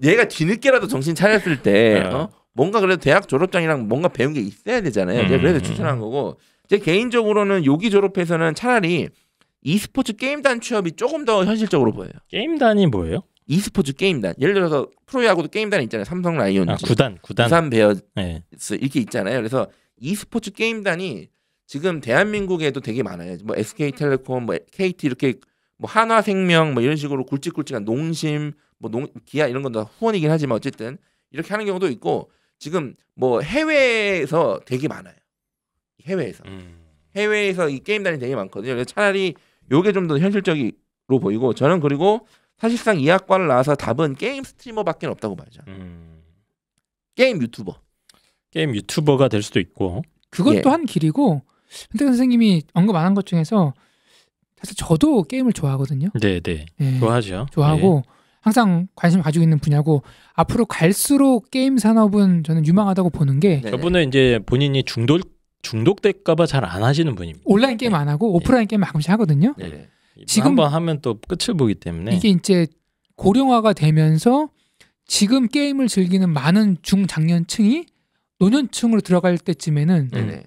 얘가 뒤늦게라도 정신 차렸을 때 어. 어? 뭔가 그래도 대학 졸업장이랑 뭔가 배운 게 있어야 되잖아요. 제가 음, 그래서 음. 추천한 거고 제 개인적으로는 요기 졸업해서는 차라리 e스포츠 게임단 취업이 조금 더 현실적으로 보여요. 게임단이 뭐예요? e스포츠 게임단. 예를 들어서 프로야구도 게임단 있잖아요. 삼성 라이온즈, 아 구단 구단. 부산 베어스 네. 이렇게 있잖아요. 그래서 e스포츠 게임단이 지금 대한민국에도 되게 많아요. 뭐 SK텔레콤, 뭐 KT 이렇게 뭐 한화생명 뭐 이런 식으로 굵직굵직한 농심, 뭐 농, 기아 이런 건 다 후원이긴 하지만 어쨌든 이렇게 하는 경우도 있고 지금 뭐 해외에서 되게 많아요. 해외에서 음. 해외에서 이 게임단이 되게 많거든요. 그래서 차라리 요게 좀 더 현실적으로 보이고 저는 그리고 사실상 이 학과를 나와서 답은 게임 스트리머밖에 없다고 봐야죠. 음. 게임 유튜버. 게임 유튜버가 될 수도 있고. 그것도 예. 한 길이고 현태 선생님이 언급 안 한 것 중에서 사실 저도 게임을 좋아하거든요. 네 네. 예, 좋아하죠. 좋아하고 항상 관심 가지고 있는 분야고 앞으로 갈수록 게임 산업은 저는 유망하다고 보는 게 예. 네네. 저분은 이제 본인이 중독 중독될까봐 잘 안 하시는 분입니다. 온라인 게임 안 하고 오프라인 게임 가끔씩 하거든요. 네네. 지금- 한번 하면 또 끝을 보기 때문에. 이게 이제 고령화가 되면서 지금 게임을 즐기는 많은 중장년층이 노년층으로 들어갈 때쯤에는 음.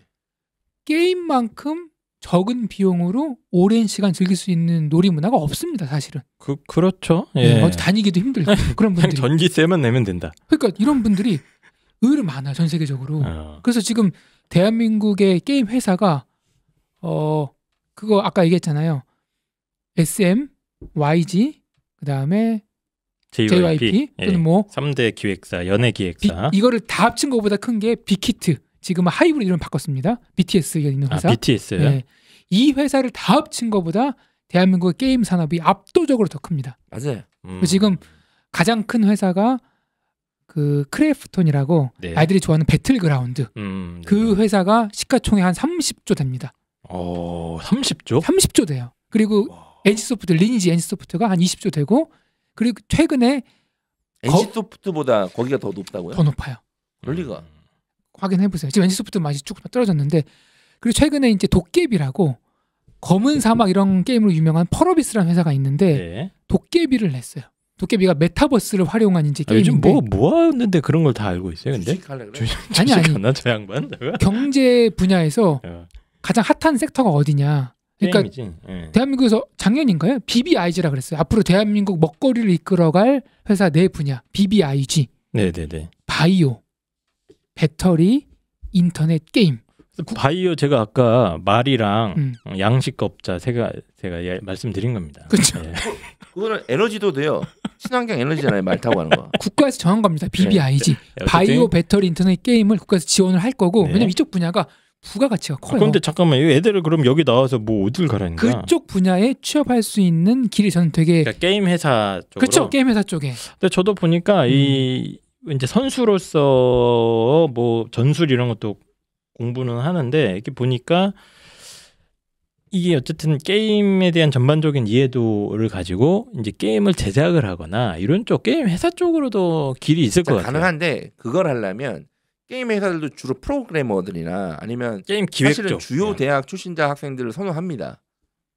게임만큼 적은 비용으로 오랜 시간 즐길 수 있는 놀이 문화가 없습니다, 사실은. 그 그렇죠. 예. 예. 어디 다니기도 힘들고 그런 분들이. 전기세만 내면 된다. 그러니까 이런 분들이 의외로 많아요, 전 세계적으로. 어. 그래서 지금 대한민국의 게임 회사가 어 그거 아까 얘기했잖아요. SM, YG, 그 다음에 JYP, 예. 또는 뭐 3대 기획사, 연예 비, 기획사. 이거를 다 합친 것보다 큰 게 빅히트. 지금은 하이브로 이름 바꿨습니다. BTS가 있는 아, 회사. BTS. 예. 이 회사를 다 합친 것보다 대한민국의 게임 산업이 압도적으로 더 큽니다. 맞아요. 음. 지금 가장 큰 회사가 그 크래프톤이라고 네. 아이들이 좋아하는 배틀그라운드. 음, 그 네. 회사가 시가총액 한 30조 됩니다. 어, 30조? 30조 돼요. 그리고 NC소프트 리니지 NC소프트가 한 20조 되고 그리고 최근에 NC 소프트보다 거기가 더 높다고요? 더 높아요. 그럴 리가. 확인해 보세요. 지금 NC소프트 맛이 쭉 떨어졌는데 그리고 최근에 이제 도깨비라고 검은 사막 이런 게임으로 유명한 펄어비스라는 회사가 있는데 네. 도깨비를 냈어요. 도깨비가 메타버스를 활용한 이제 아, 요즘 게임인데 뭐 모았는데 그런 걸 다 알고 있어요, 근데? 그래? 아니, 아니. 저 양반? 경제 분야에서 어, 가장 핫한 섹터가 어디냐? 그러니까 게임이지. 예. 대한민국에서 작년인가요? BBIG라 그랬어요. 앞으로 대한민국 먹거리를 이끌어갈 회사 네 분야. BBIG, 네, 네, 네. 바이오, 배터리, 인터넷 게임. 바이오 제가 아까 말이랑 음. 어, 양식업자 제가 제가 예, 말씀드린 겁니다. 그렇죠. 예. 그거는 에너지도 돼요. 친환경 에너지잖아요. 말 타고 가는 거. 국가에서 정한 겁니다. BBIG. 어쨌든 바이오, 배터리, 인터넷 게임을 국가에서 지원을 할 거고 네. 왜냐면 이쪽 분야가 부가가치가 아, 커요. 그런데 잠깐만 이 애들을 그럼 여기 나와서 뭐 어딜 가라는 거야? 그쪽 분야에 취업할 수 있는 길이 저는 되게 그러니까 게임 회사 쪽으로. 그렇죠 게임 회사 쪽에 근데 저도 보니까 음. 이 이제 선수로서 뭐 전술 이런 것도 공부는 하는데 이렇게 보니까 이게 어쨌든 게임에 대한 전반적인 이해도를 가지고 이제 게임을 제작을 하거나 이런 쪽 게임 회사 쪽으로도 길이 있을 것 같아요. 가능한데 그걸 하려면 게임 회사들도 주로 프로그래머들이나 아니면 게임 기획 사실은 쪽. 주요 예. 대학 출신자 학생들을 선호합니다.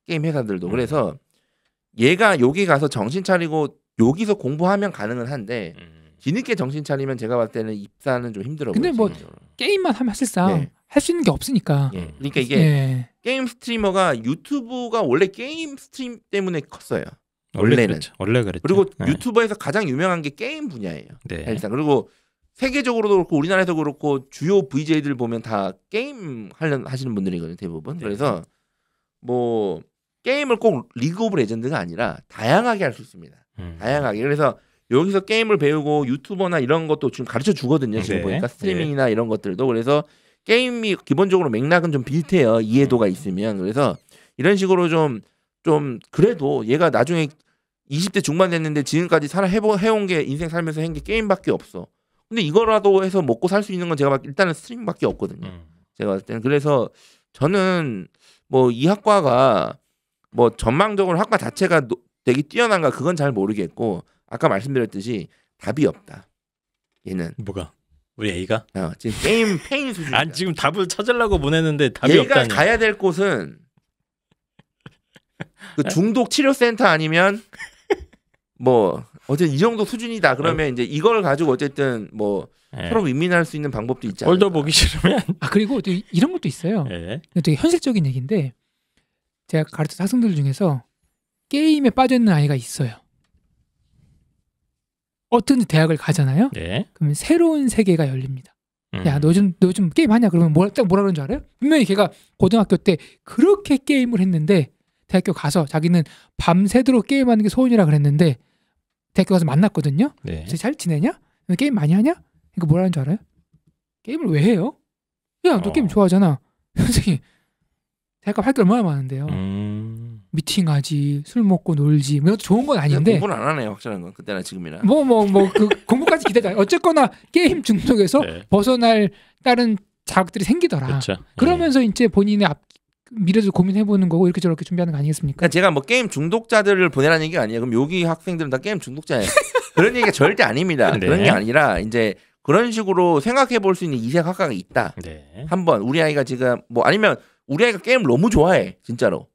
게임 회사들도 음. 그래서 얘가 여기 가서 정신 차리고 여기서 공부하면 가능은 한데 음. 뒤늦게 정신 차리면 제가 봤을 때는 입사는 좀 힘들어 근데 보여요. 뭐. 게임만 하면 사실상 네. 할 수 있는 게 없으니까. 예. 그러니까 이게 예. 게임 스트리머가 유튜브가 원래 게임 스트림 때문에 컸어요. 원래 원래는. 그렇죠. 원래 그랬죠. 그리고 네. 유튜버에서 가장 유명한 게 게임 분야예요. 네. 일단 그리고 세계적으로도 그렇고 우리나라에서 그렇고 주요 VJ들 보면 다 게임 하려는 하시는 분들이거든요 대부분. 네. 그래서 뭐 게임을 꼭 리그 오브 레전드가 아니라 다양하게 할 수 있습니다. 음. 다양하게. 그래서 여기서 게임을 배우고 유튜버나 이런 것도 지금 가르쳐 주거든요. 지금 네. 보니까 스트리밍이나 이런 것들도 그래서 게임이 기본적으로 맥락은 좀 비슷해요. 이해도가 있으면 그래서 이런 식으로 좀좀 그래도 얘가 나중에 20대 중반 됐는데 지금까지 살아 해보 해온 게 인생 살면서 한 게 게임밖에 없어. 근데 이거라도 해서 먹고 살 수 있는 건 제가 봤- 일단은 스트리밍밖에 없거든요. 음. 제가 봤을 때는 그래서 저는 뭐 이 학과가 뭐 전망적으로 학과 자체가 노- 되게 뛰어난가 그건 잘 모르겠고 아까 말씀드렸듯이 답이 없다. 얘는 뭐가? 우리 애가? 어, 지금 게임 페인 수준. 아니 지금 답을 찾으려고 보냈는데 답이 얘가 없다니. 가야 될 곳은 그 중독 치료 센터 아니면 뭐 어쨌든 이 정도 수준이다. 그러면 이제 이걸 가지고 어쨌든 뭐 예. 서로 윈윈할 수 있는 방법도 있지 않을까. 꼴도 보기 싫으면 아 그리고 또 이- 이런 것도 있어요. 예. 근데 되게 현실적인 얘기인데 제가 가르친 학생들 중에서 게임에 빠져 있는 아이가 있어요. 어떤 대학을 가잖아요. 네. 그러면 새로운 세계가 열립니다. 음. 야, 너 요즘 너 요즘 게임 하냐? 그러면 뭐라 딱 뭐라 그러는 줄 알아요? 분명히 걔가 고등학교 때 그렇게 게임을 했는데 대학교 가서 자기는 밤새도록 게임하는 게 소원이라 그랬는데 대학교 가서 만났거든요. 네. 잘 지내냐? 너 게임 많이 하냐? 그러니까 뭐라는 줄 알아요? 게임을 왜 해요? 야, 너 어. 게임 좋아하잖아. 선생님, 대학가 할게 얼마나 많은데요. 음. 미팅하지, 술 먹고 놀지, 뭐 이것도 좋은 건 아닌데. 공부는 안 하네요. 확실한 건 그때나 지금이나. 뭐 뭐 뭐 그 공부까지 기대자. 어쨌거나 게임 중독에서 네. 벗어날 다른 자극들이 생기더라. 그렇죠. 그러면서 이제 본인의 앞, 미래도 고민해보는 거고 이렇게 저렇게 준비하는 거 아니겠습니까? 그러니까 제가 뭐 게임 중독자들을 보내라는 얘기가 아니에요. 그럼 여기 학생들은 다 게임 중독자예요. 그런 얘기가 절대 아닙니다. 네. 그런 게 아니라 이제 그런 식으로 생각해 볼 수 있는 이색 학과가 있다. 네. 한번 우리 아이가 지금 뭐 아니면 우리 아이가 게임을 너무 좋아해 진짜로.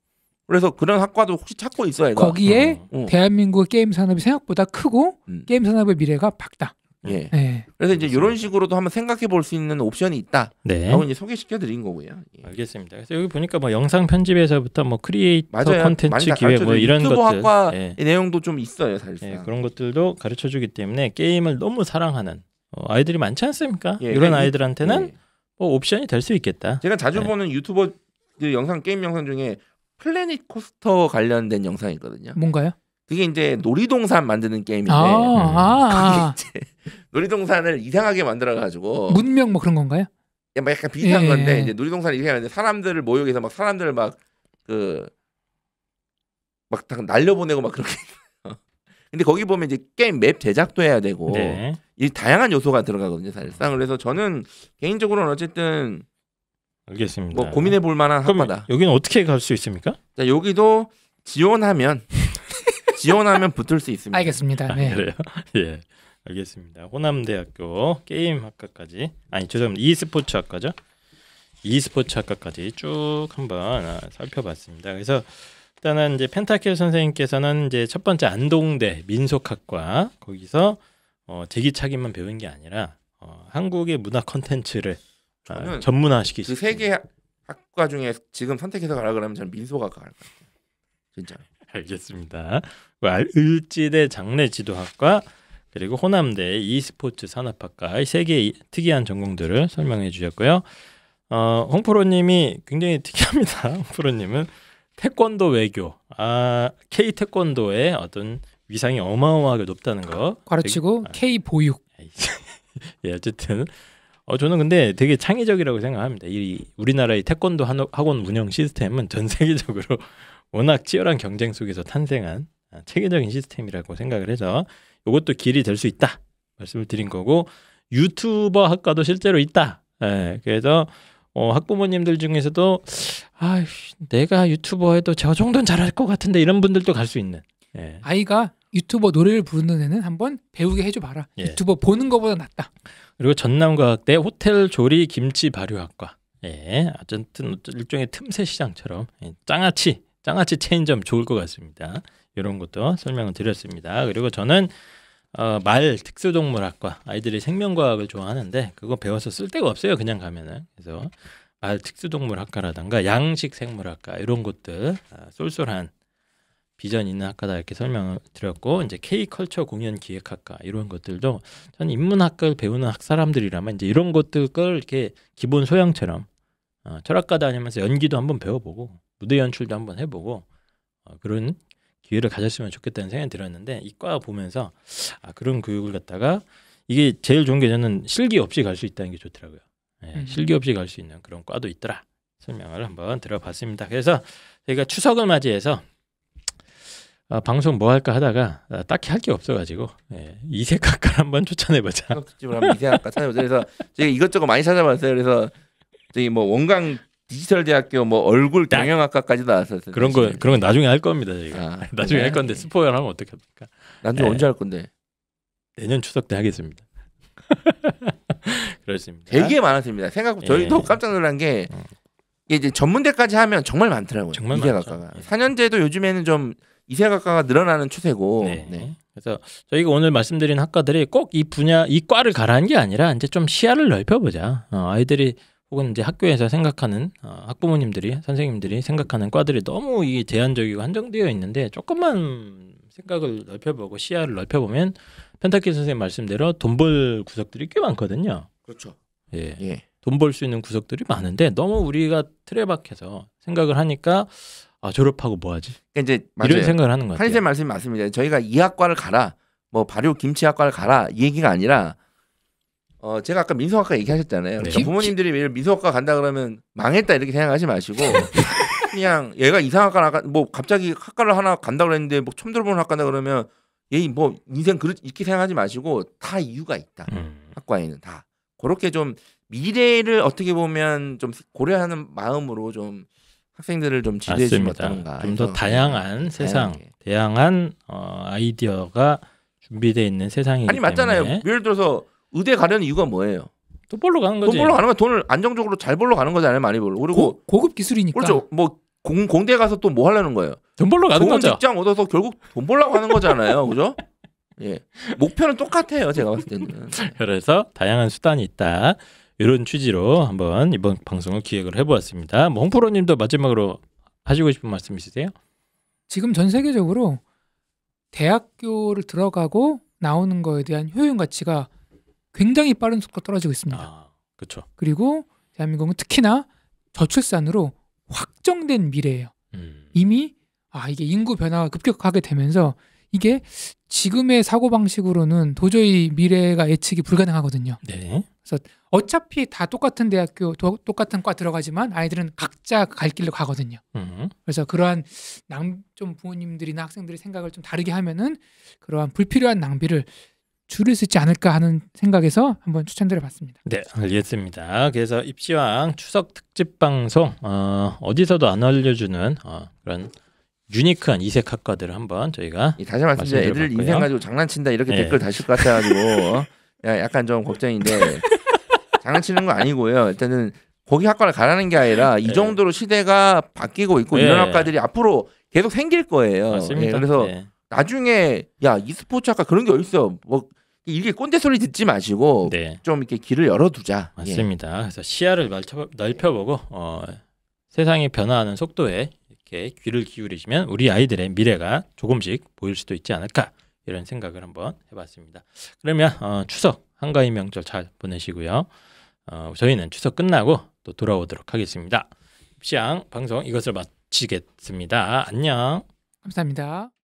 그래서 그런 학과도 혹시 찾고 있어 애가. 거기에 어. 대한민국 게임 산업이 생각보다 크고 음. 게임 산업의 미래가 밝다. 예. 네. 그래서 이제 이런 식으로도 한번 생각해 볼 수 있는 옵션이 있다. 네. 라고 이제 소개시켜 드린 거고요. 예. 알겠습니다. 그래서 여기 보니까 뭐 영상 편집에서부터 뭐 크리에이터 맞아요. 콘텐츠 다 기획 뭐. 이런 유튜브 것들 학과의 예. 내용도 좀 있어요, 사실상. 예, 그런 것들도 가르쳐 주기 때문에 게임을 너무 사랑하는 어, 아이들이 많지 않습니까? 예, 이런 그러니까 아이들한테는 예. 뭐 옵션이 될 수 있겠다. 제가 자주 네. 보는 유튜버 그 영상 게임 영상 중에 Planet Coaster 관련된 영상이 있거든요. 뭔가요? 그게 이제 놀이동산 만드는 게임인데 아, 아, 아. 놀이동산을 이상하게 만들어 가지고 문명 뭐 그런 건가요? 약간 비슷한 예. 건데 이제 놀이동산 이렇게 하는데 사람들을 모여서 막 사람들을 막 그 막 다 날려보내고 막 그렇게 근데 거기 보면 이제 게임 맵 제작도 해야 되고 네. 이 다양한 요소가 들어가거든요 사실상 그래서 저는 개인적으로는 어쨌든 알겠습니다. 뭐 고민해 볼 만한 학과다 여기는 어떻게 갈 수 있습니까? 자 여기도 지원하면 지원하면 붙을 수 있습니다 알겠습니다. 네. 아, 그래요? 예. 알겠습니다. 호남대학교 게임학과까지 아니 죄송합니다. e스포츠 학과죠. e스포츠 학과까지 쭉 한번 아, 살펴봤습니다. 그래서 일단은 이제 펜타킬 선생님께서는 이제 첫 번째 안동대 민속학과 거기서 어, 제기차기만 배운 게 아니라 어, 한국의 문화 컨텐츠를 아, 저는 전문화시키시. 그세 개 학과 중에 지금 선택해서 가라 그러면 저는 민소학과 갈것 같아요 진짜 알겠습니다. 을지대 장례지도학과 그리고 호남대 e스포츠 산업학과 이세 개의 특이한 전공들을 설명해 주셨고요. 어, 홍프로님이 굉장히 특이합니다. 홍프로님은 태권도 외교, 아 K 태권도의 어떤 위상이 어마어마하게 높다는 거. 가르치고 되게- K 보육. 예, 어쨌든 어 저는 근데 되게 창의적이라고 생각합니다. 이 우리나라의 태권도 한- 학원 운영 시스템은 전 세계적으로 워낙 치열한 경쟁 속에서 탄생한 아, 체계적인 시스템이라고 생각을 해서 이것도 길이 될 수 있다 말씀을 드린 거고 유튜버 학과도 실제로 있다. 예, 그래서 어, 학부모님들 중에서도 아 내가 유튜버 해도 저 정도는 잘할 것 같은데 이런 분들도 갈 수 있는. 예. 아이가 유튜버 노래를 부르는 애는 한번 배우게 해줘 봐라. 예. 유튜버 보는 거보다 낫다. 그리고 전남과학대 호텔 조리 김치 발효학과. 예, 어쨌든 일종의 틈새 시장처럼 예, 장아찌, 장아찌 체인점 좋을 것 같습니다. 이런 것도 설명을 드렸습니다. 그리고 저는 어, 말 특수동물학과 아이들이 생명과학을 좋아하는데 그거 배워서 쓸 데가 없어요. 그냥 가면은 그래서 말 특수동물학과라든가 양식생물학과 이런 것들 아, 쏠쏠한 비전 있는 학과다 이렇게 설명을 드렸고 이제 K컬처 공연 기획학과 이런 것들도 저는 인문학과를 배우는 학 사람들이라면 이제 이런 것들 걸 이렇게 기본 소양처럼 어, 철학과 다니면서 연기도 한번 배워보고 무대 연출도 한번 해보고 어, 그런 기회를 가졌으면 좋겠다는 생각이 들었는데 이과 보면서 아 그런 교육을 갖다가 이게 제일 좋은 게 저는 실기 없이 갈 수 있다는 게 좋더라고요. 예, 음. 실기 없이 갈 수 있는 그런 과도 있더라 설명을 한번 들어봤습니다. 그래서 저희가 추석을 맞이해서 아, 방송 뭐 할까 하다가 아, 딱히 할 게 없어가지고 예, 이색학과를 한번 추천해보자. 특집을 하면 이세학과 찾아보자. 그래서 제가 이것저것 많이 찾아봤어요. 그래서 저기 뭐 원광 디지털 대학교 뭐 얼굴 딱. 경영학과까지 나왔었어요. 그런 거. 그런 거 나중에 할 겁니다 저희가. 아, 나중에 할 그래? 건데 스포일 하면 어떡합니까? 나중에 예. 언제 할 건데? 내년 추석 때 하겠습니다. 그렇습니다. 되게 많았습니다. 생각 예. 저희도 깜짝 놀란 게 음. 이게 이제 전문대까지 하면 정말 많더라고요. 정말. 예. 4년제도 요즘에는 좀 이세학과가 늘어나는 추세고. 네. 네. 그래서 저희가 오늘 말씀드린 학과들이 꼭 이 분야 이 과를 가라는 게 아니라 이제 좀 시야를 넓혀보자. 어, 아이들이 혹은 이제 학교에서 생각하는 어, 학부모님들이 선생님들이 생각하는 과들이 너무 이게 제한적이고 한정되어 있는데 조금만 생각을 넓혀보고 시야를 넓혀보면 펜타킬 선생님 말씀대로 돈 벌 구석들이 꽤 많거든요. 그렇죠. 예. 예. 돈 벌 수 있는 구석들이 많은데 너무 우리가 틀에 박혀서 생각을 하니까 아 졸업하고 뭐 하지? 그러니까 이제 이런 맞아요. 생각을 하는 것 같아요. 한쌤 말씀이 맞습니다. 저희가 이 학과를 가라, 뭐 발효 김치학과를 가라 이 얘기가 아니라 어 제가 아까 민속학과 얘기하셨잖아요. 네. 그러니까 부모님들이 매일 민속학과 간다 그러면 망했다 이렇게 생각하지 마시고 그냥 얘가 이상학과 나가 뭐 갑자기 학과를 하나 간다 그랬는데 뭐 처음 들어보는 학과다 그러면 얘 뭐 인생 그렇 이렇게 생각하지 마시고 다 이유가 있다. 음. 학과에는 다 그렇게 좀 미래를 어떻게 보면 좀 고려하는 마음으로 좀 학생들을 좀 지도해 주면. 어떤가. 좀 더. 다양한 세상, 다양하게. 다양한 어, 아이디어가 준비되어 있는 세상이기 아니 맞잖아요. 때문에 예를 들어서 의대 가려는 이유가 뭐예요? 또 벌러 가는 거지. 돈 벌러 가는 거 돈을 안정적으로 잘 벌러 가는 거잖아요. 많이 벌러. 그리고 고, 고 급 기술이니까. 그렇죠. 뭐 공, 공대 가서 또 뭐 하려는 거예요? 돈 벌러 가는 좋은 거죠. 직장 얻어서 결국 돈 벌려고 하는 거잖아요. 그죠? 예. 목표는 똑같아요. 제가 봤을 때는. 그래서 다양한 수단이 있다. 이런 취지로 한번 이번 방송을 기획을 해보았습니다. 뭐 홍프로님도 마지막으로 하시고 싶은 말씀 있으세요? 지금 전 세계적으로 대학교를 들어가고 나오는 거에 대한 효용 가치가 굉장히 빠른 속도로 떨어지고 있습니다. 아, 그렇죠. 그리고 대한민국은 특히나 저출산으로 확정된 미래예요. 음, 이미 아 이게 인구 변화가 급격하게 되면서 이게 지금의 사고 방식으로는 도저히 미래가 예측이 불가능하거든요. 네. 어차피 다 똑같은 대학교 도- 똑같은 과 들어가지만 아이들은 각자 갈 길로 가거든요. 음. 그래서 그러한 낭 좀 부모님들이나 학생들의 생각을 좀 다르게 하면은 그러한 불필요한 낭비를 줄일 수 있지 않을까 하는 생각에서 한번 추천드려봤습니다. 네, 알겠습니다. 그래서 입시왕 추석 특집 방송 어, 어디서도 안 알려주는 어, 그런 유니크한 이색 학과들을 한번 저희가 이 다시 말씀드려 애들. 인생 가지고 장난친다 이렇게 네. 댓글 다실 것 같아가지고 어? 야, 약간 좀 걱정인데 장난치는 거 아니고요. 일단은 거기 학과를 가라는 게 아니라 이 네. 정도로 시대가 바뀌고 있고 네. 이런 학과들이 앞으로 계속 생길 거예요. 맞습니다. 예, 그래서 네. 나중에 야 e스포츠 학과 그런 게 어딨어? 뭐 이게 꼰대 소리 듣지 마시고 네, 좀 이렇게 길을 열어두자. 예. 맞습니다. 그래서 시야를 넓혀, 넓혀 보고 어, 세상이 변화하는 속도에 이렇게 귀를 기울이시면 우리 아이들의 미래가 조금씩 보일 수도 있지 않을까 이런 생각을 한번 해봤습니다. 그러면 어, 추석 한가위 명절 잘 보내시고요. 어, 저희는 추석 끝나고 또 돌아오도록 하겠습니다. 입시양 방송 이것을 마치겠습니다. 안녕. 감사합니다.